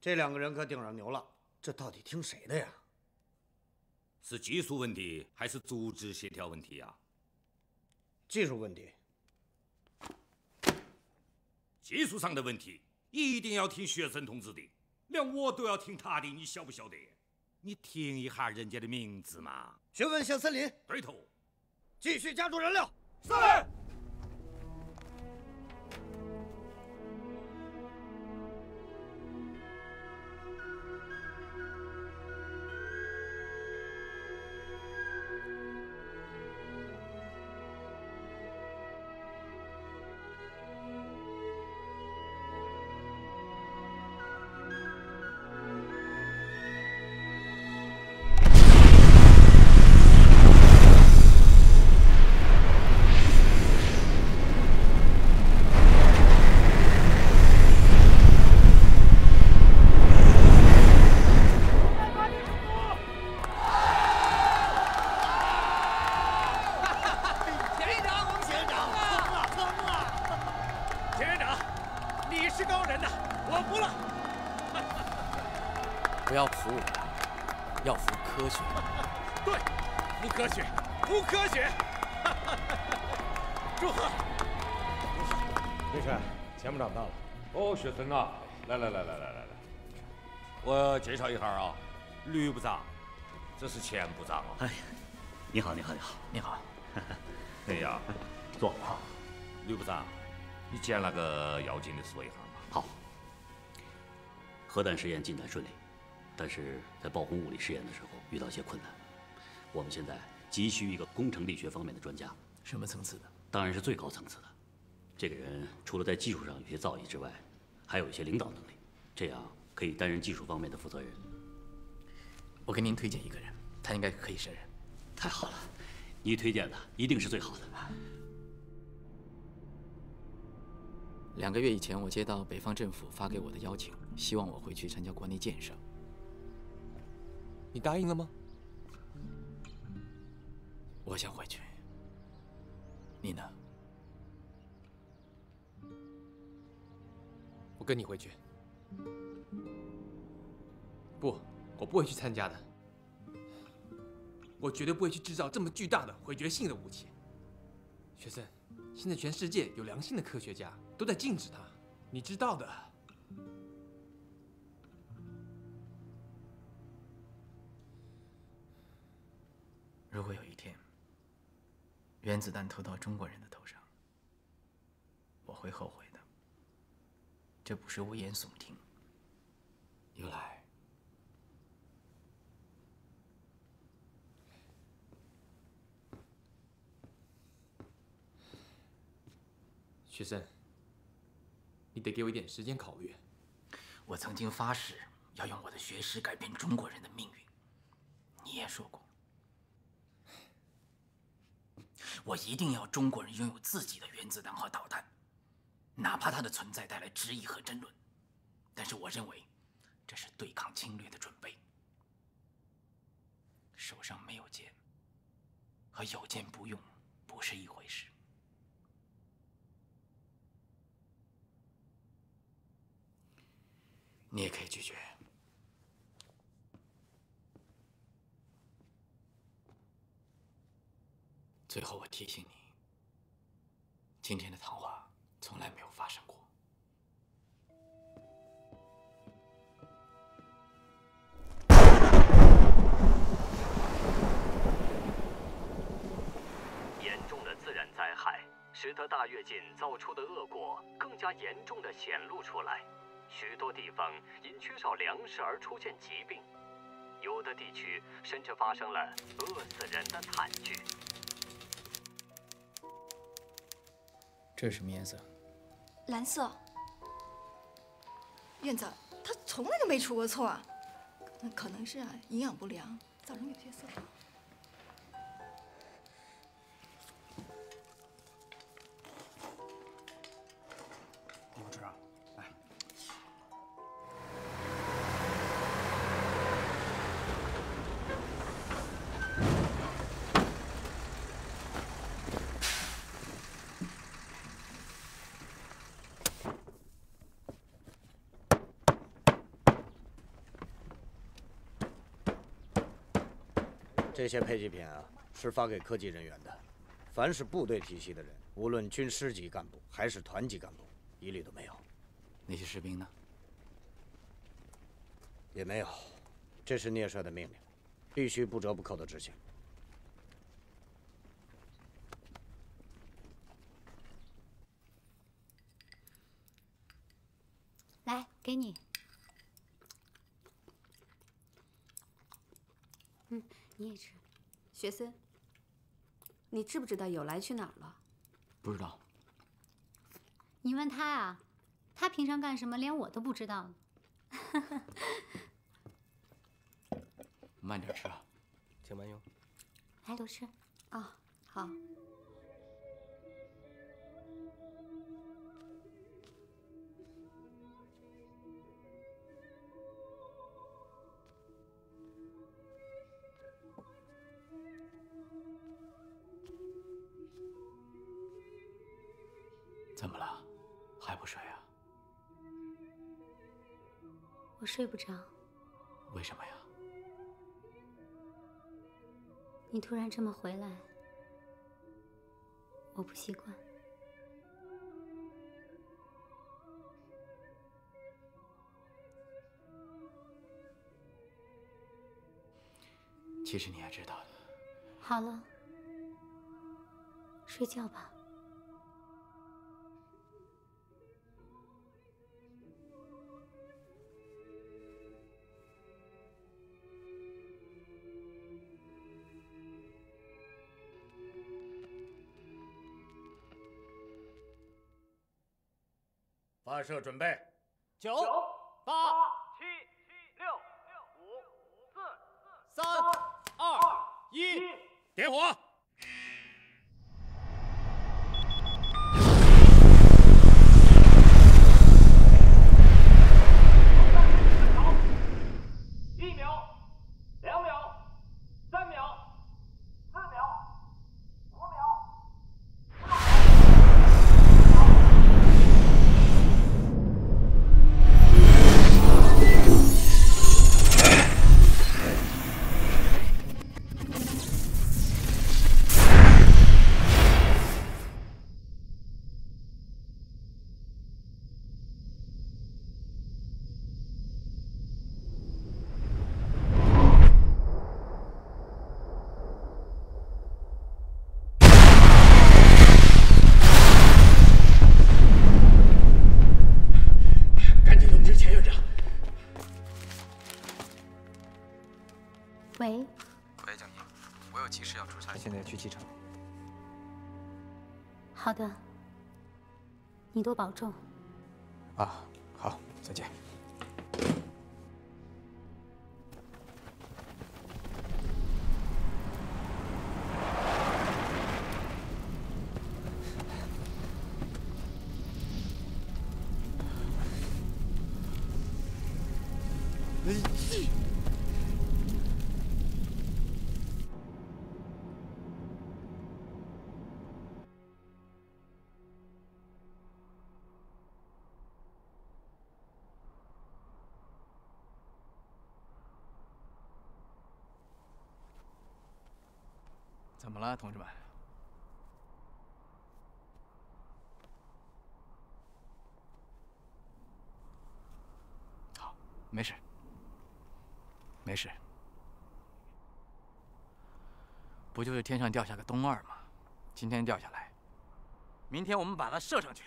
这两个人可顶上牛了，这到底听谁的呀？是技术问题还是组织协调问题呀、技术问题。技术上的问题一定要听学生同志的，连我都要听他的，你晓不晓得？你听一下人家的名字嘛。询问小森林，对头。继续加注燃料。是。哦，学生啊，来来来来来来来，我介绍一下啊，吕部长，这是钱部长啊。哎，你好，你好，你好，你好。哎呀，坐好。吕部长，你捡那个要紧的说一下嘛。好。核弹试验进展顺利，但是在爆红物理试验的时候遇到一些困难。我们现在急需一个工程力学方面的专家。什么层次的？当然是最高层次的。这个人除了在技术上有些造诣之外，还有一些领导能力，这样可以担任技术方面的负责人。我给您推荐一个人，他应该可以胜任。太好了，你推荐的一定是最好的。两个月以前，我接到北方政府发给我的邀请，希望我回去参加国内建设。你答应了吗？我想回去。你呢？我跟你回去。不，我不会去参加的。我绝对不会去制造这么巨大的毁绝性的武器。学森，现在全世界有良心的科学家都在禁止它，你知道的。如果有一天，原子弹投到中国人的头上，我会后悔。这不是危言耸听。由来，学森，你得给我一点时间考虑。我曾经发誓要用我的学识改变中国人的命运。你也说过，我一定要中国人拥有自己的原子弹和导弹，哪怕它的存在带来质疑和争论。但是我认为，这是对抗侵略的准备。手上没有剑和有剑不用不是一回事。你也可以拒绝。最后，我提醒你，今天的谈话从来没有发生过。严重的自然灾害使得大跃进造出的恶果更加严重的显露出来。许多地方因缺少粮食而出现疾病，有的地区甚至发生了饿死人的惨剧。这是什么颜色？蓝色。院长，他从来就没出过错，可能是啊营养不良，造成有些色。盲这些配给品啊，是发给科技人员的。凡是部队体系的人，无论军师级干部还是团级干部，一律都没有。那些士兵呢？也没有。这是聂帅的命令，必须不折不扣的执行。来，给你。嗯，你也吃。学森，你知不知道有来去哪儿了？不知道。你问他啊，他平常干什么，连我都不知道。慢点吃啊，请慢用。来，多吃。啊，好。不睡啊？我睡不着。为什么呀？你突然这么回来，我不习惯。其实你也知道的。好了，睡觉吧。发射准备，九、八、七、六、五、四、三、二、一，点火！好的，你多保重。啊，好，再见。了，同志们？好，没事，没事。不就是天上掉下个东二吗？今天掉下来，明天我们把它射上去。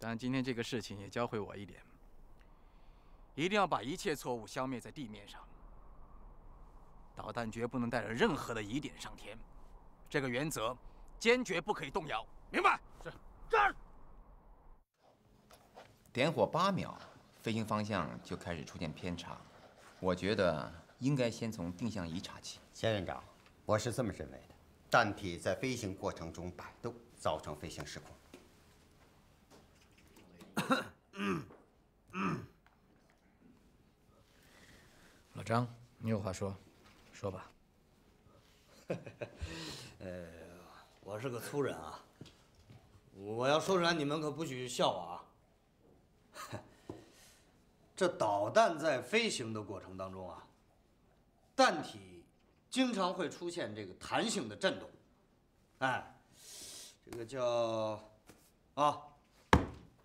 但今天这个事情也教会我一点：一定要把一切错误消灭在地面上。导弹绝不能带着任何的疑点上天，这个原则坚决不可以动摇。明白？是。这儿。点火八秒，飞行方向就开始出现偏差，我觉得应该先从定向仪查起。钱院长，我是这么认为的：弹体在飞行过程中摆动，造成飞行失控。老张，你有话说，说吧。呃，我是个粗人啊，我要说出来你们可不许笑我啊。这导弹在飞行的过程当中啊，弹体经常会出现这个弹性的震动，哎，这个叫啊，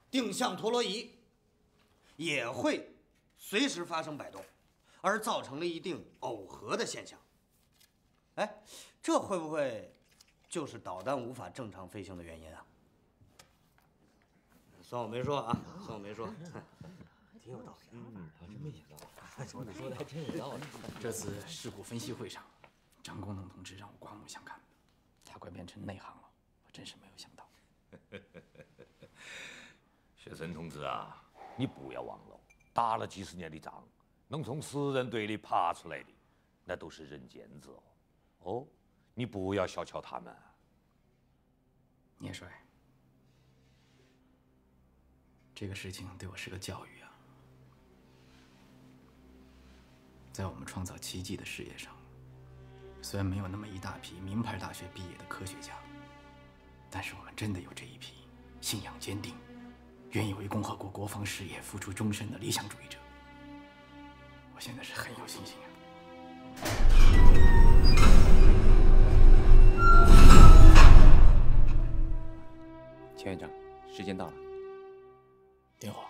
定向陀螺仪也会随时发生摆动，而造成了一定耦合的现象。哎，这会不会就是导弹无法正常飞行的原因啊？算我没说啊，算我没说。挺有道理。嗯，还真没想到。说的说的还真有道理。这次事故分析会上，张功能同志让我刮目相看，他快变成内行了，我真是没有想到。学生同志啊，你不要忘了，打了几十年的仗，能从死人堆里爬出来的，那都是人尖子哦。哦，你不要小瞧他们。聂帅，这个事情对我是个教育啊。在我们创造奇迹的事业上，虽然没有那么一大批名牌大学毕业的科学家，但是我们真的有这一批信仰坚定、愿意为共和国国防事业付出终身的理想主义者。我现在是很有信心啊。钱院长，时间到了。点火。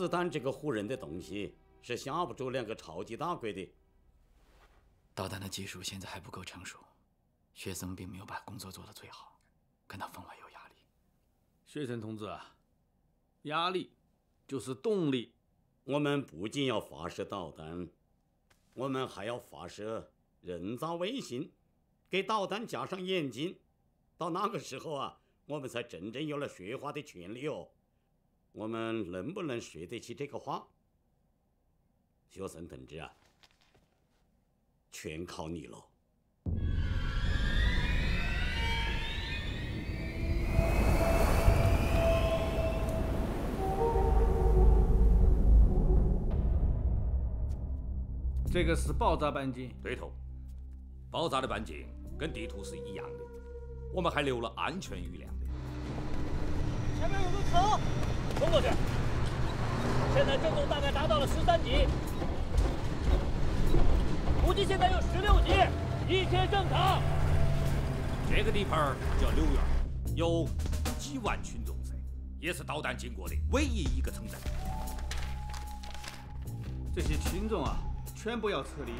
原子弹这个唬人的东西，是吓不住两个超级大国的。导弹的技术现在还不够成熟，学生并没有把工作做得最好，感到分外有压力。学生同志啊，压力就是动力。我们不仅要发射导弹，我们还要发射人造卫星，给导弹加上眼睛。到那个时候啊，我们才真正有了说话的权利哦。我们能不能说得起这个话？学生同志啊，全靠你了。这个是爆炸半径。对头，爆炸的半径跟地图是一样的，我们还留了安全余量的。前面有个坑，冲过去。现在震动大概达到了十三级，估计现在有十六级，一切正常。这个地方叫柳园，有几万群众噻，也是导弹经过的唯一一个城镇。这些群众啊，全部要撤离。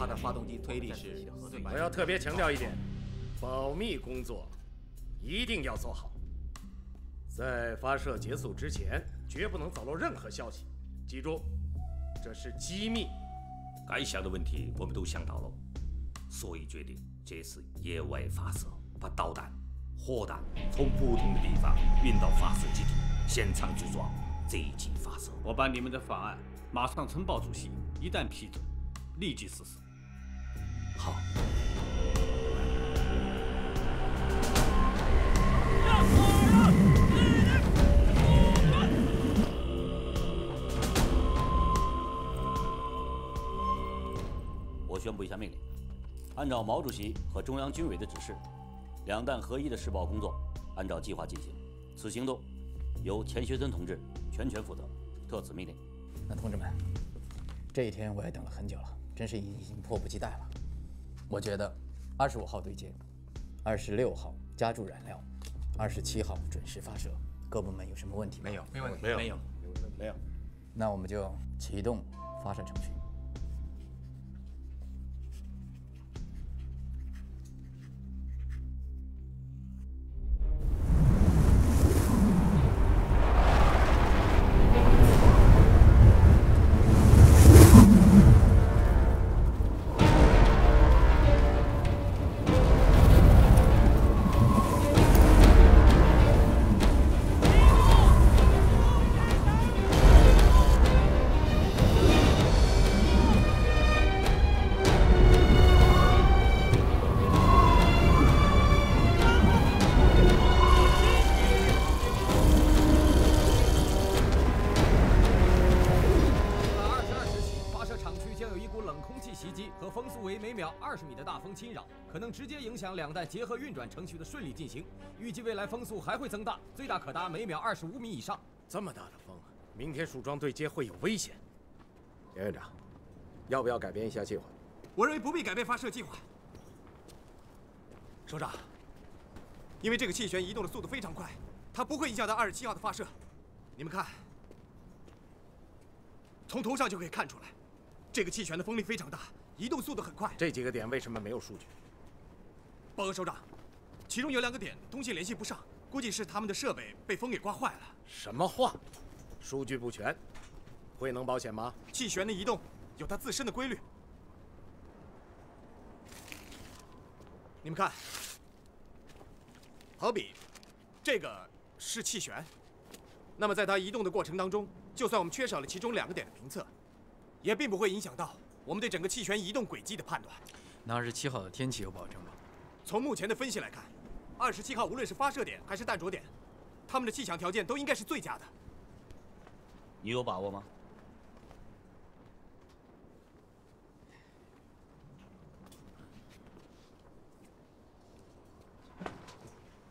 它的发动机推力是我要特别强调一点，保密工作一定要做好，在发射结束之前，绝不能走漏任何消息。记住，这是机密。该想的问题我们都想到了，所以决定这次野外发射，把导弹、火弹从不同的地方运到发射基地，现场组装，这即发射。我把你们的方案马上呈报主席，一旦批准，立即实施。好。我宣布一下命令：按照毛主席和中央军委的指示，两弹合一的试爆工作按照计划进行。此行动由钱学森同志全权负责，特此命令。那同志们，这一天我也等了很久了，真是已经迫不及待了。我觉得，二十五号对接，二十六号加注燃料，二十七号准时发射。各部门有什么问题吗？没有，没问题，没有，没有，没有。那我们就启动发射程序。侵扰，可能直接影响两弹结合运转程序的顺利进行。预计未来风速还会增大，最大可达每秒二十五米以上。这么大的风，明天树桩对接会有危险。杨院长，要不要改变一下计划？我认为不必改变发射计划。首长，因为这个气旋移动的速度非常快，它不会影响到二十七号的发射。你们看，从图上就可以看出来，这个气旋的风力非常大，移动速度很快。这几个点为什么没有数据？报告首长，其中有两个点通信联系不上，估计是他们的设备被风给刮坏了。什么话？数据不全，会能保险吗？气旋的移动有它自身的规律。你们看，好比这个是气旋，那么在它移动的过程当中，就算我们缺少了其中两个点的评测，也并不会影响到我们对整个气旋移动轨迹的判断。那二十七号的天气有保证吗？从目前的分析来看，二十七号无论是发射点还是弹着点，他们的气象条件都应该是最佳的。你有把握吗？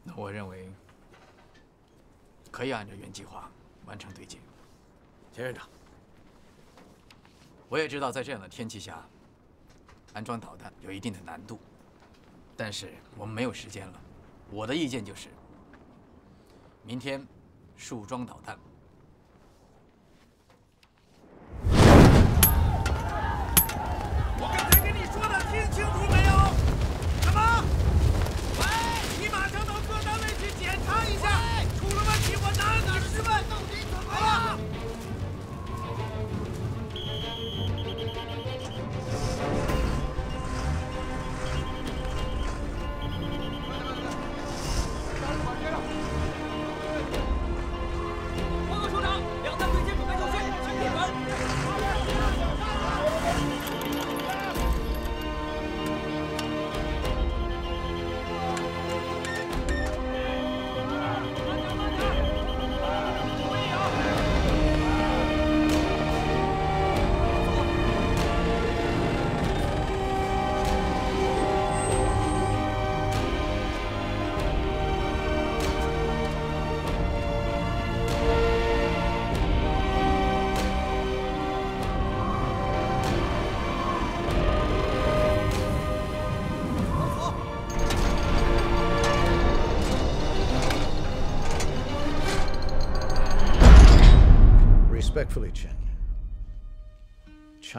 那我认为可以按照原计划完成对接。钱院长，我也知道在这样的天气下安装导弹有一定的难度，但是我们没有时间了。我的意见就是，明天树桩导弹。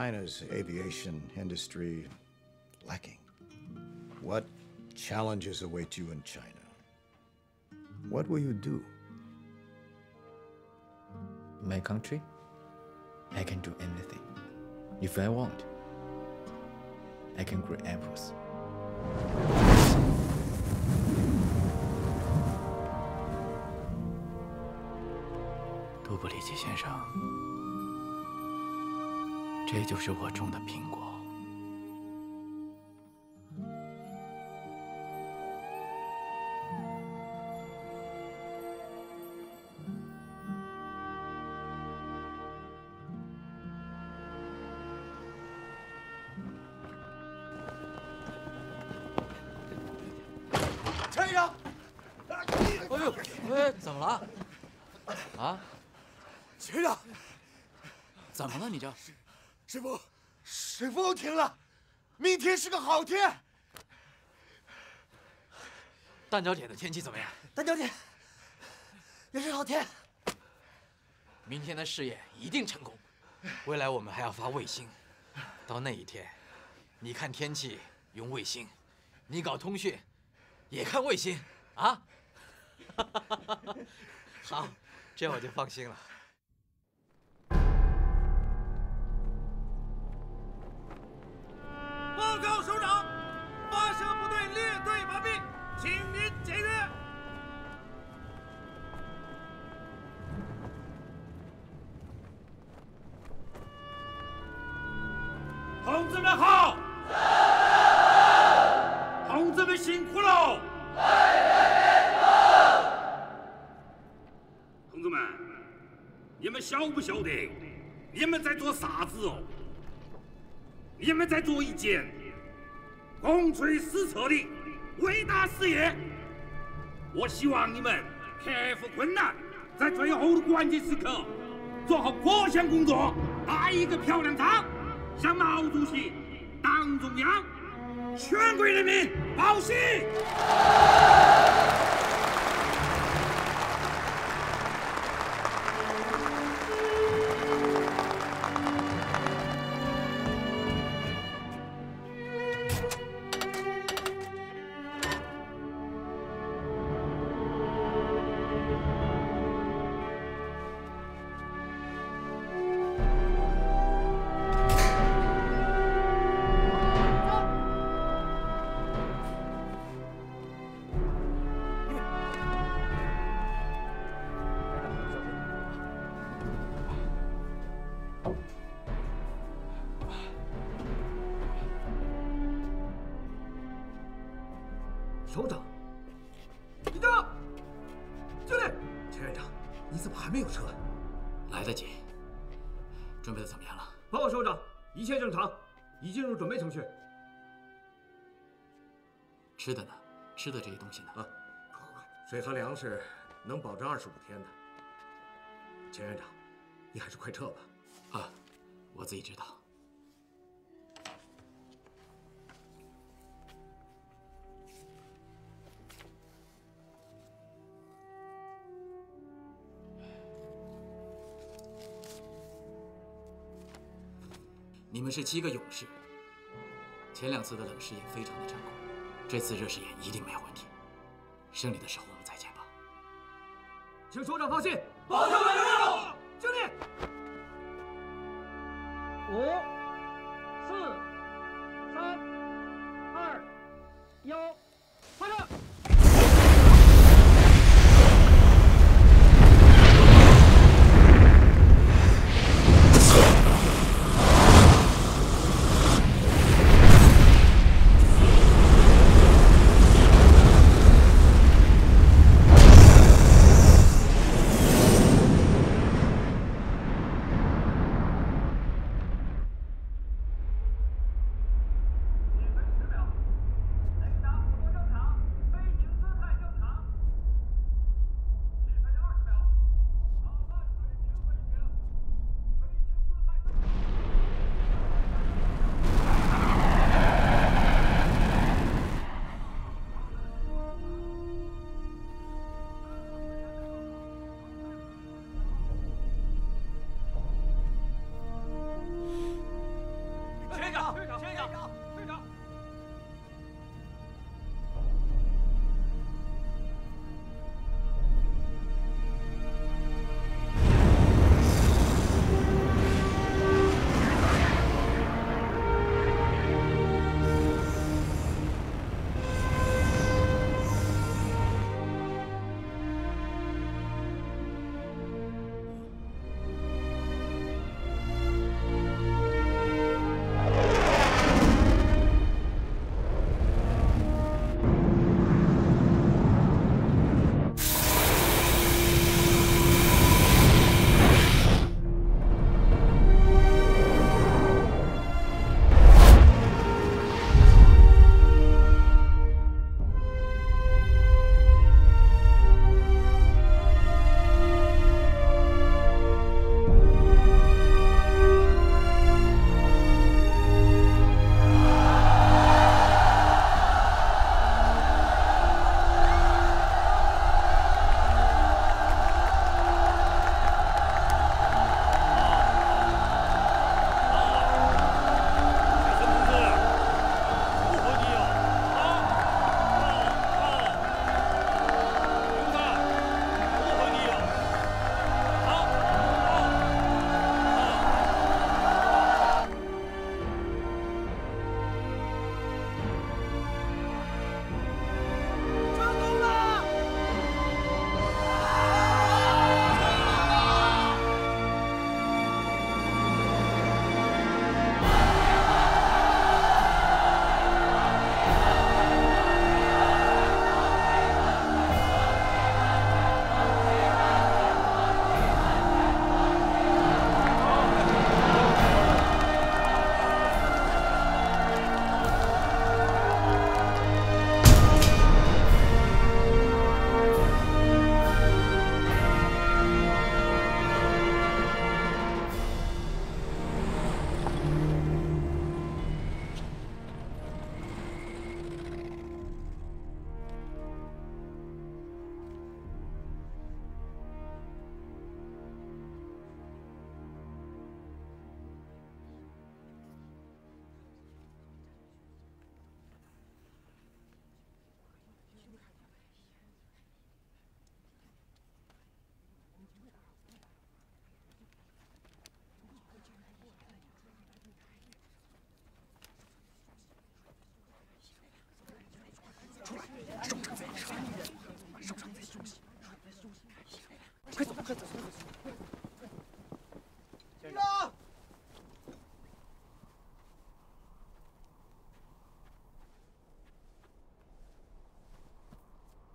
China's aviation industry lacking? What challenges await you in China? What will you do? My country? I can do anything. If I want, I can grow apples. Nobody, 先生。这就是我种的苹果。陈医生，哎呦，哎，怎么了？啊？陈长，怎么了？你这？师傅，水风停了，明天是个好天。蛋角点的天气怎么样？大小姐，也是好天。明天的试验一定成功。未来我们还要发卫星，到那一天，你看天气用卫星，你搞通讯也看卫星啊。好，这样我就放心了。彻底伟大事业。我希望你们克服困难，在最后的关键时刻做好各项工作，打一个漂亮仗，向毛主席、党中央、全国人民报喜。粮食能保证二十五天的。钱院长，你还是快撤吧。啊，我自己知道。你们是七个勇士，前两次的冷试验非常的成功，这次热试验一定没有问题。胜利的时候我们再。请首长放心，保证完成。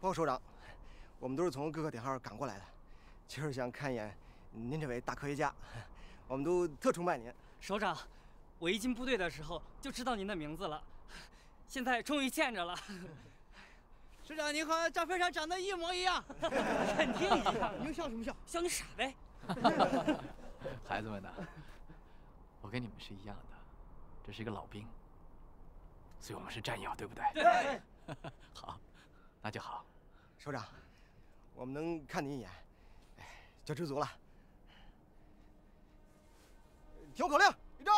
报告首长，我们都是从各个点号赶过来的，就是想看一眼您这位大科学家，我们都特崇拜您。首长，我一进部队的时候就知道您的名字了，现在终于见着了。首长，您和照片上长得一模一样，肯定一样。你又笑什么笑？笑你傻呗。孩子们呢？我跟你们是一样的，这是一个老兵，所以我们是战友，对不对？对。好，那就好。首长，我们能看您一眼，就知足了。听我口令，立正，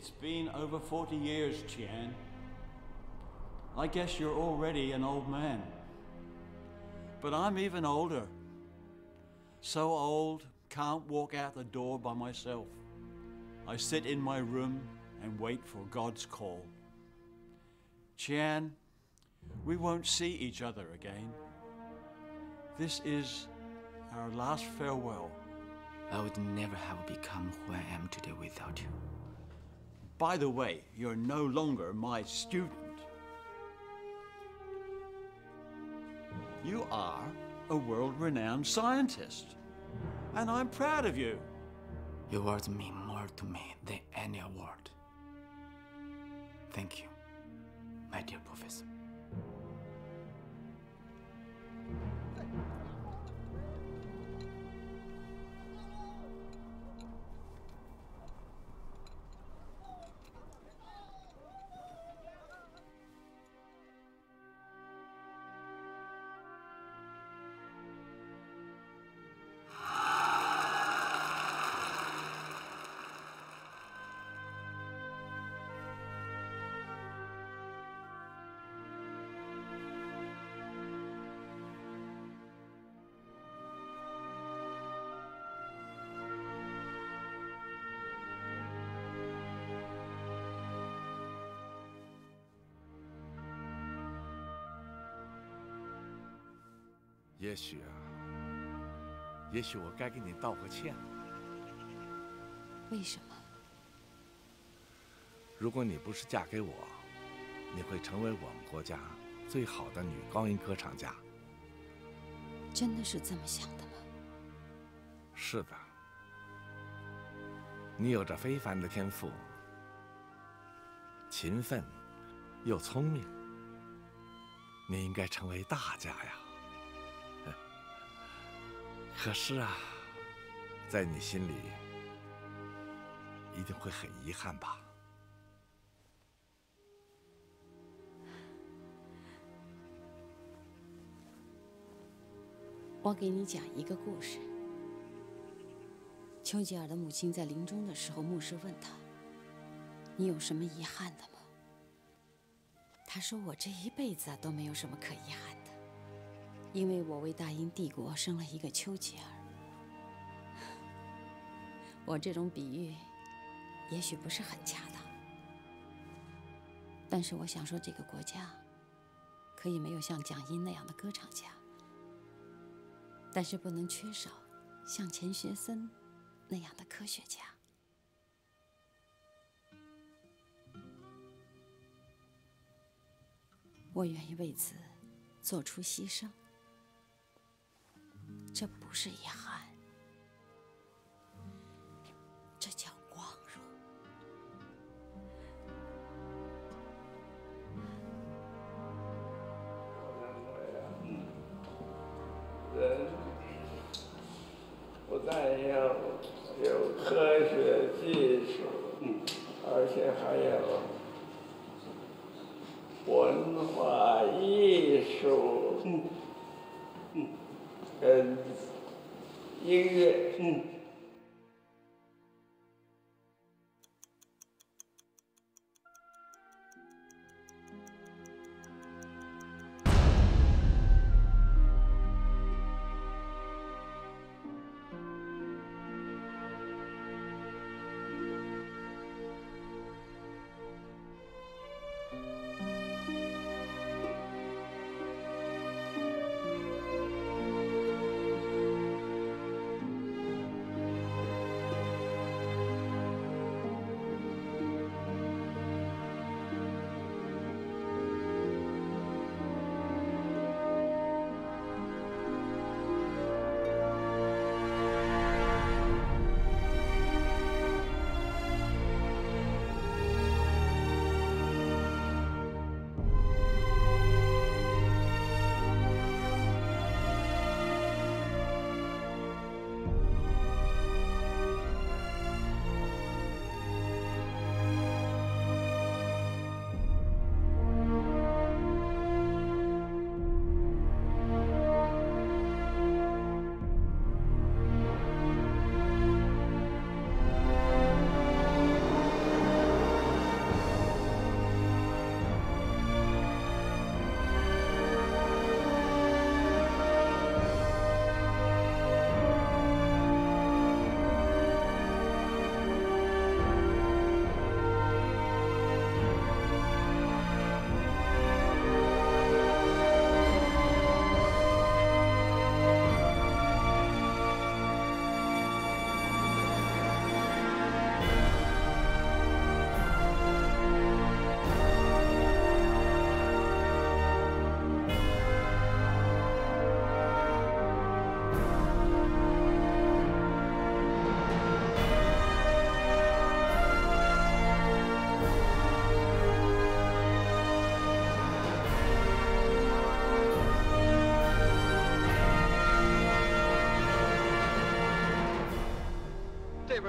It's been over 40 years, Qian. I guess you're already an old man. But I'm even older. So old, can't walk out the door by myself. I sit in my room and wait for God's call. Qian, we won't see each other again. This is our last farewell. I would never have become who I am today without you. By the way, you're no longer my student. You are a world renowned scientist. And I'm proud of you. Your words mean more to me than any award. Thank you, my dear professor. 也许啊，也许我该给你道个歉。为什么？如果你不是嫁给我，你会成为我们国家最好的女高音歌唱家。真的是这么想的吗？是的，你有着非凡的天赋，勤奋又聪明，你应该成为大家呀。可是啊，在你心里一定会很遗憾吧？我给你讲一个故事。丘吉尔的母亲在临终的时候，牧师问他：“你有什么遗憾的吗？”他说：“我这一辈子啊都没有什么可遗憾的，因为我为大英帝国生了一个丘吉尔。”我这种比喻也许不是很恰当，但是我想说，这个国家可以没有像蒋英那样的歌唱家，但是不能缺少像钱学森那样的科学家。我愿意为此做出牺牲，这不是遗憾。这叫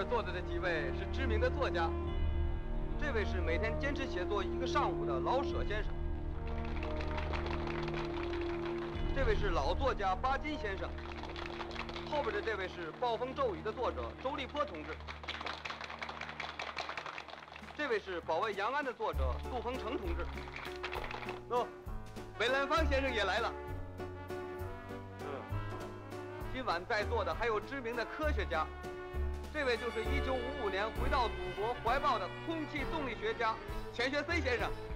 坐着的几位是知名的作家，这位是每天坚持写作一个上午的老舍先生，这位是老作家巴金先生，后边的这位是《暴风骤雨》的作者周立波同志，这位是保卫延安的作者杜鹏程同志。哦，梅兰芳先生也来了。今晚在座的还有知名的科学家。这位就是1955年回到祖国怀抱的空气动力学家钱学森先生。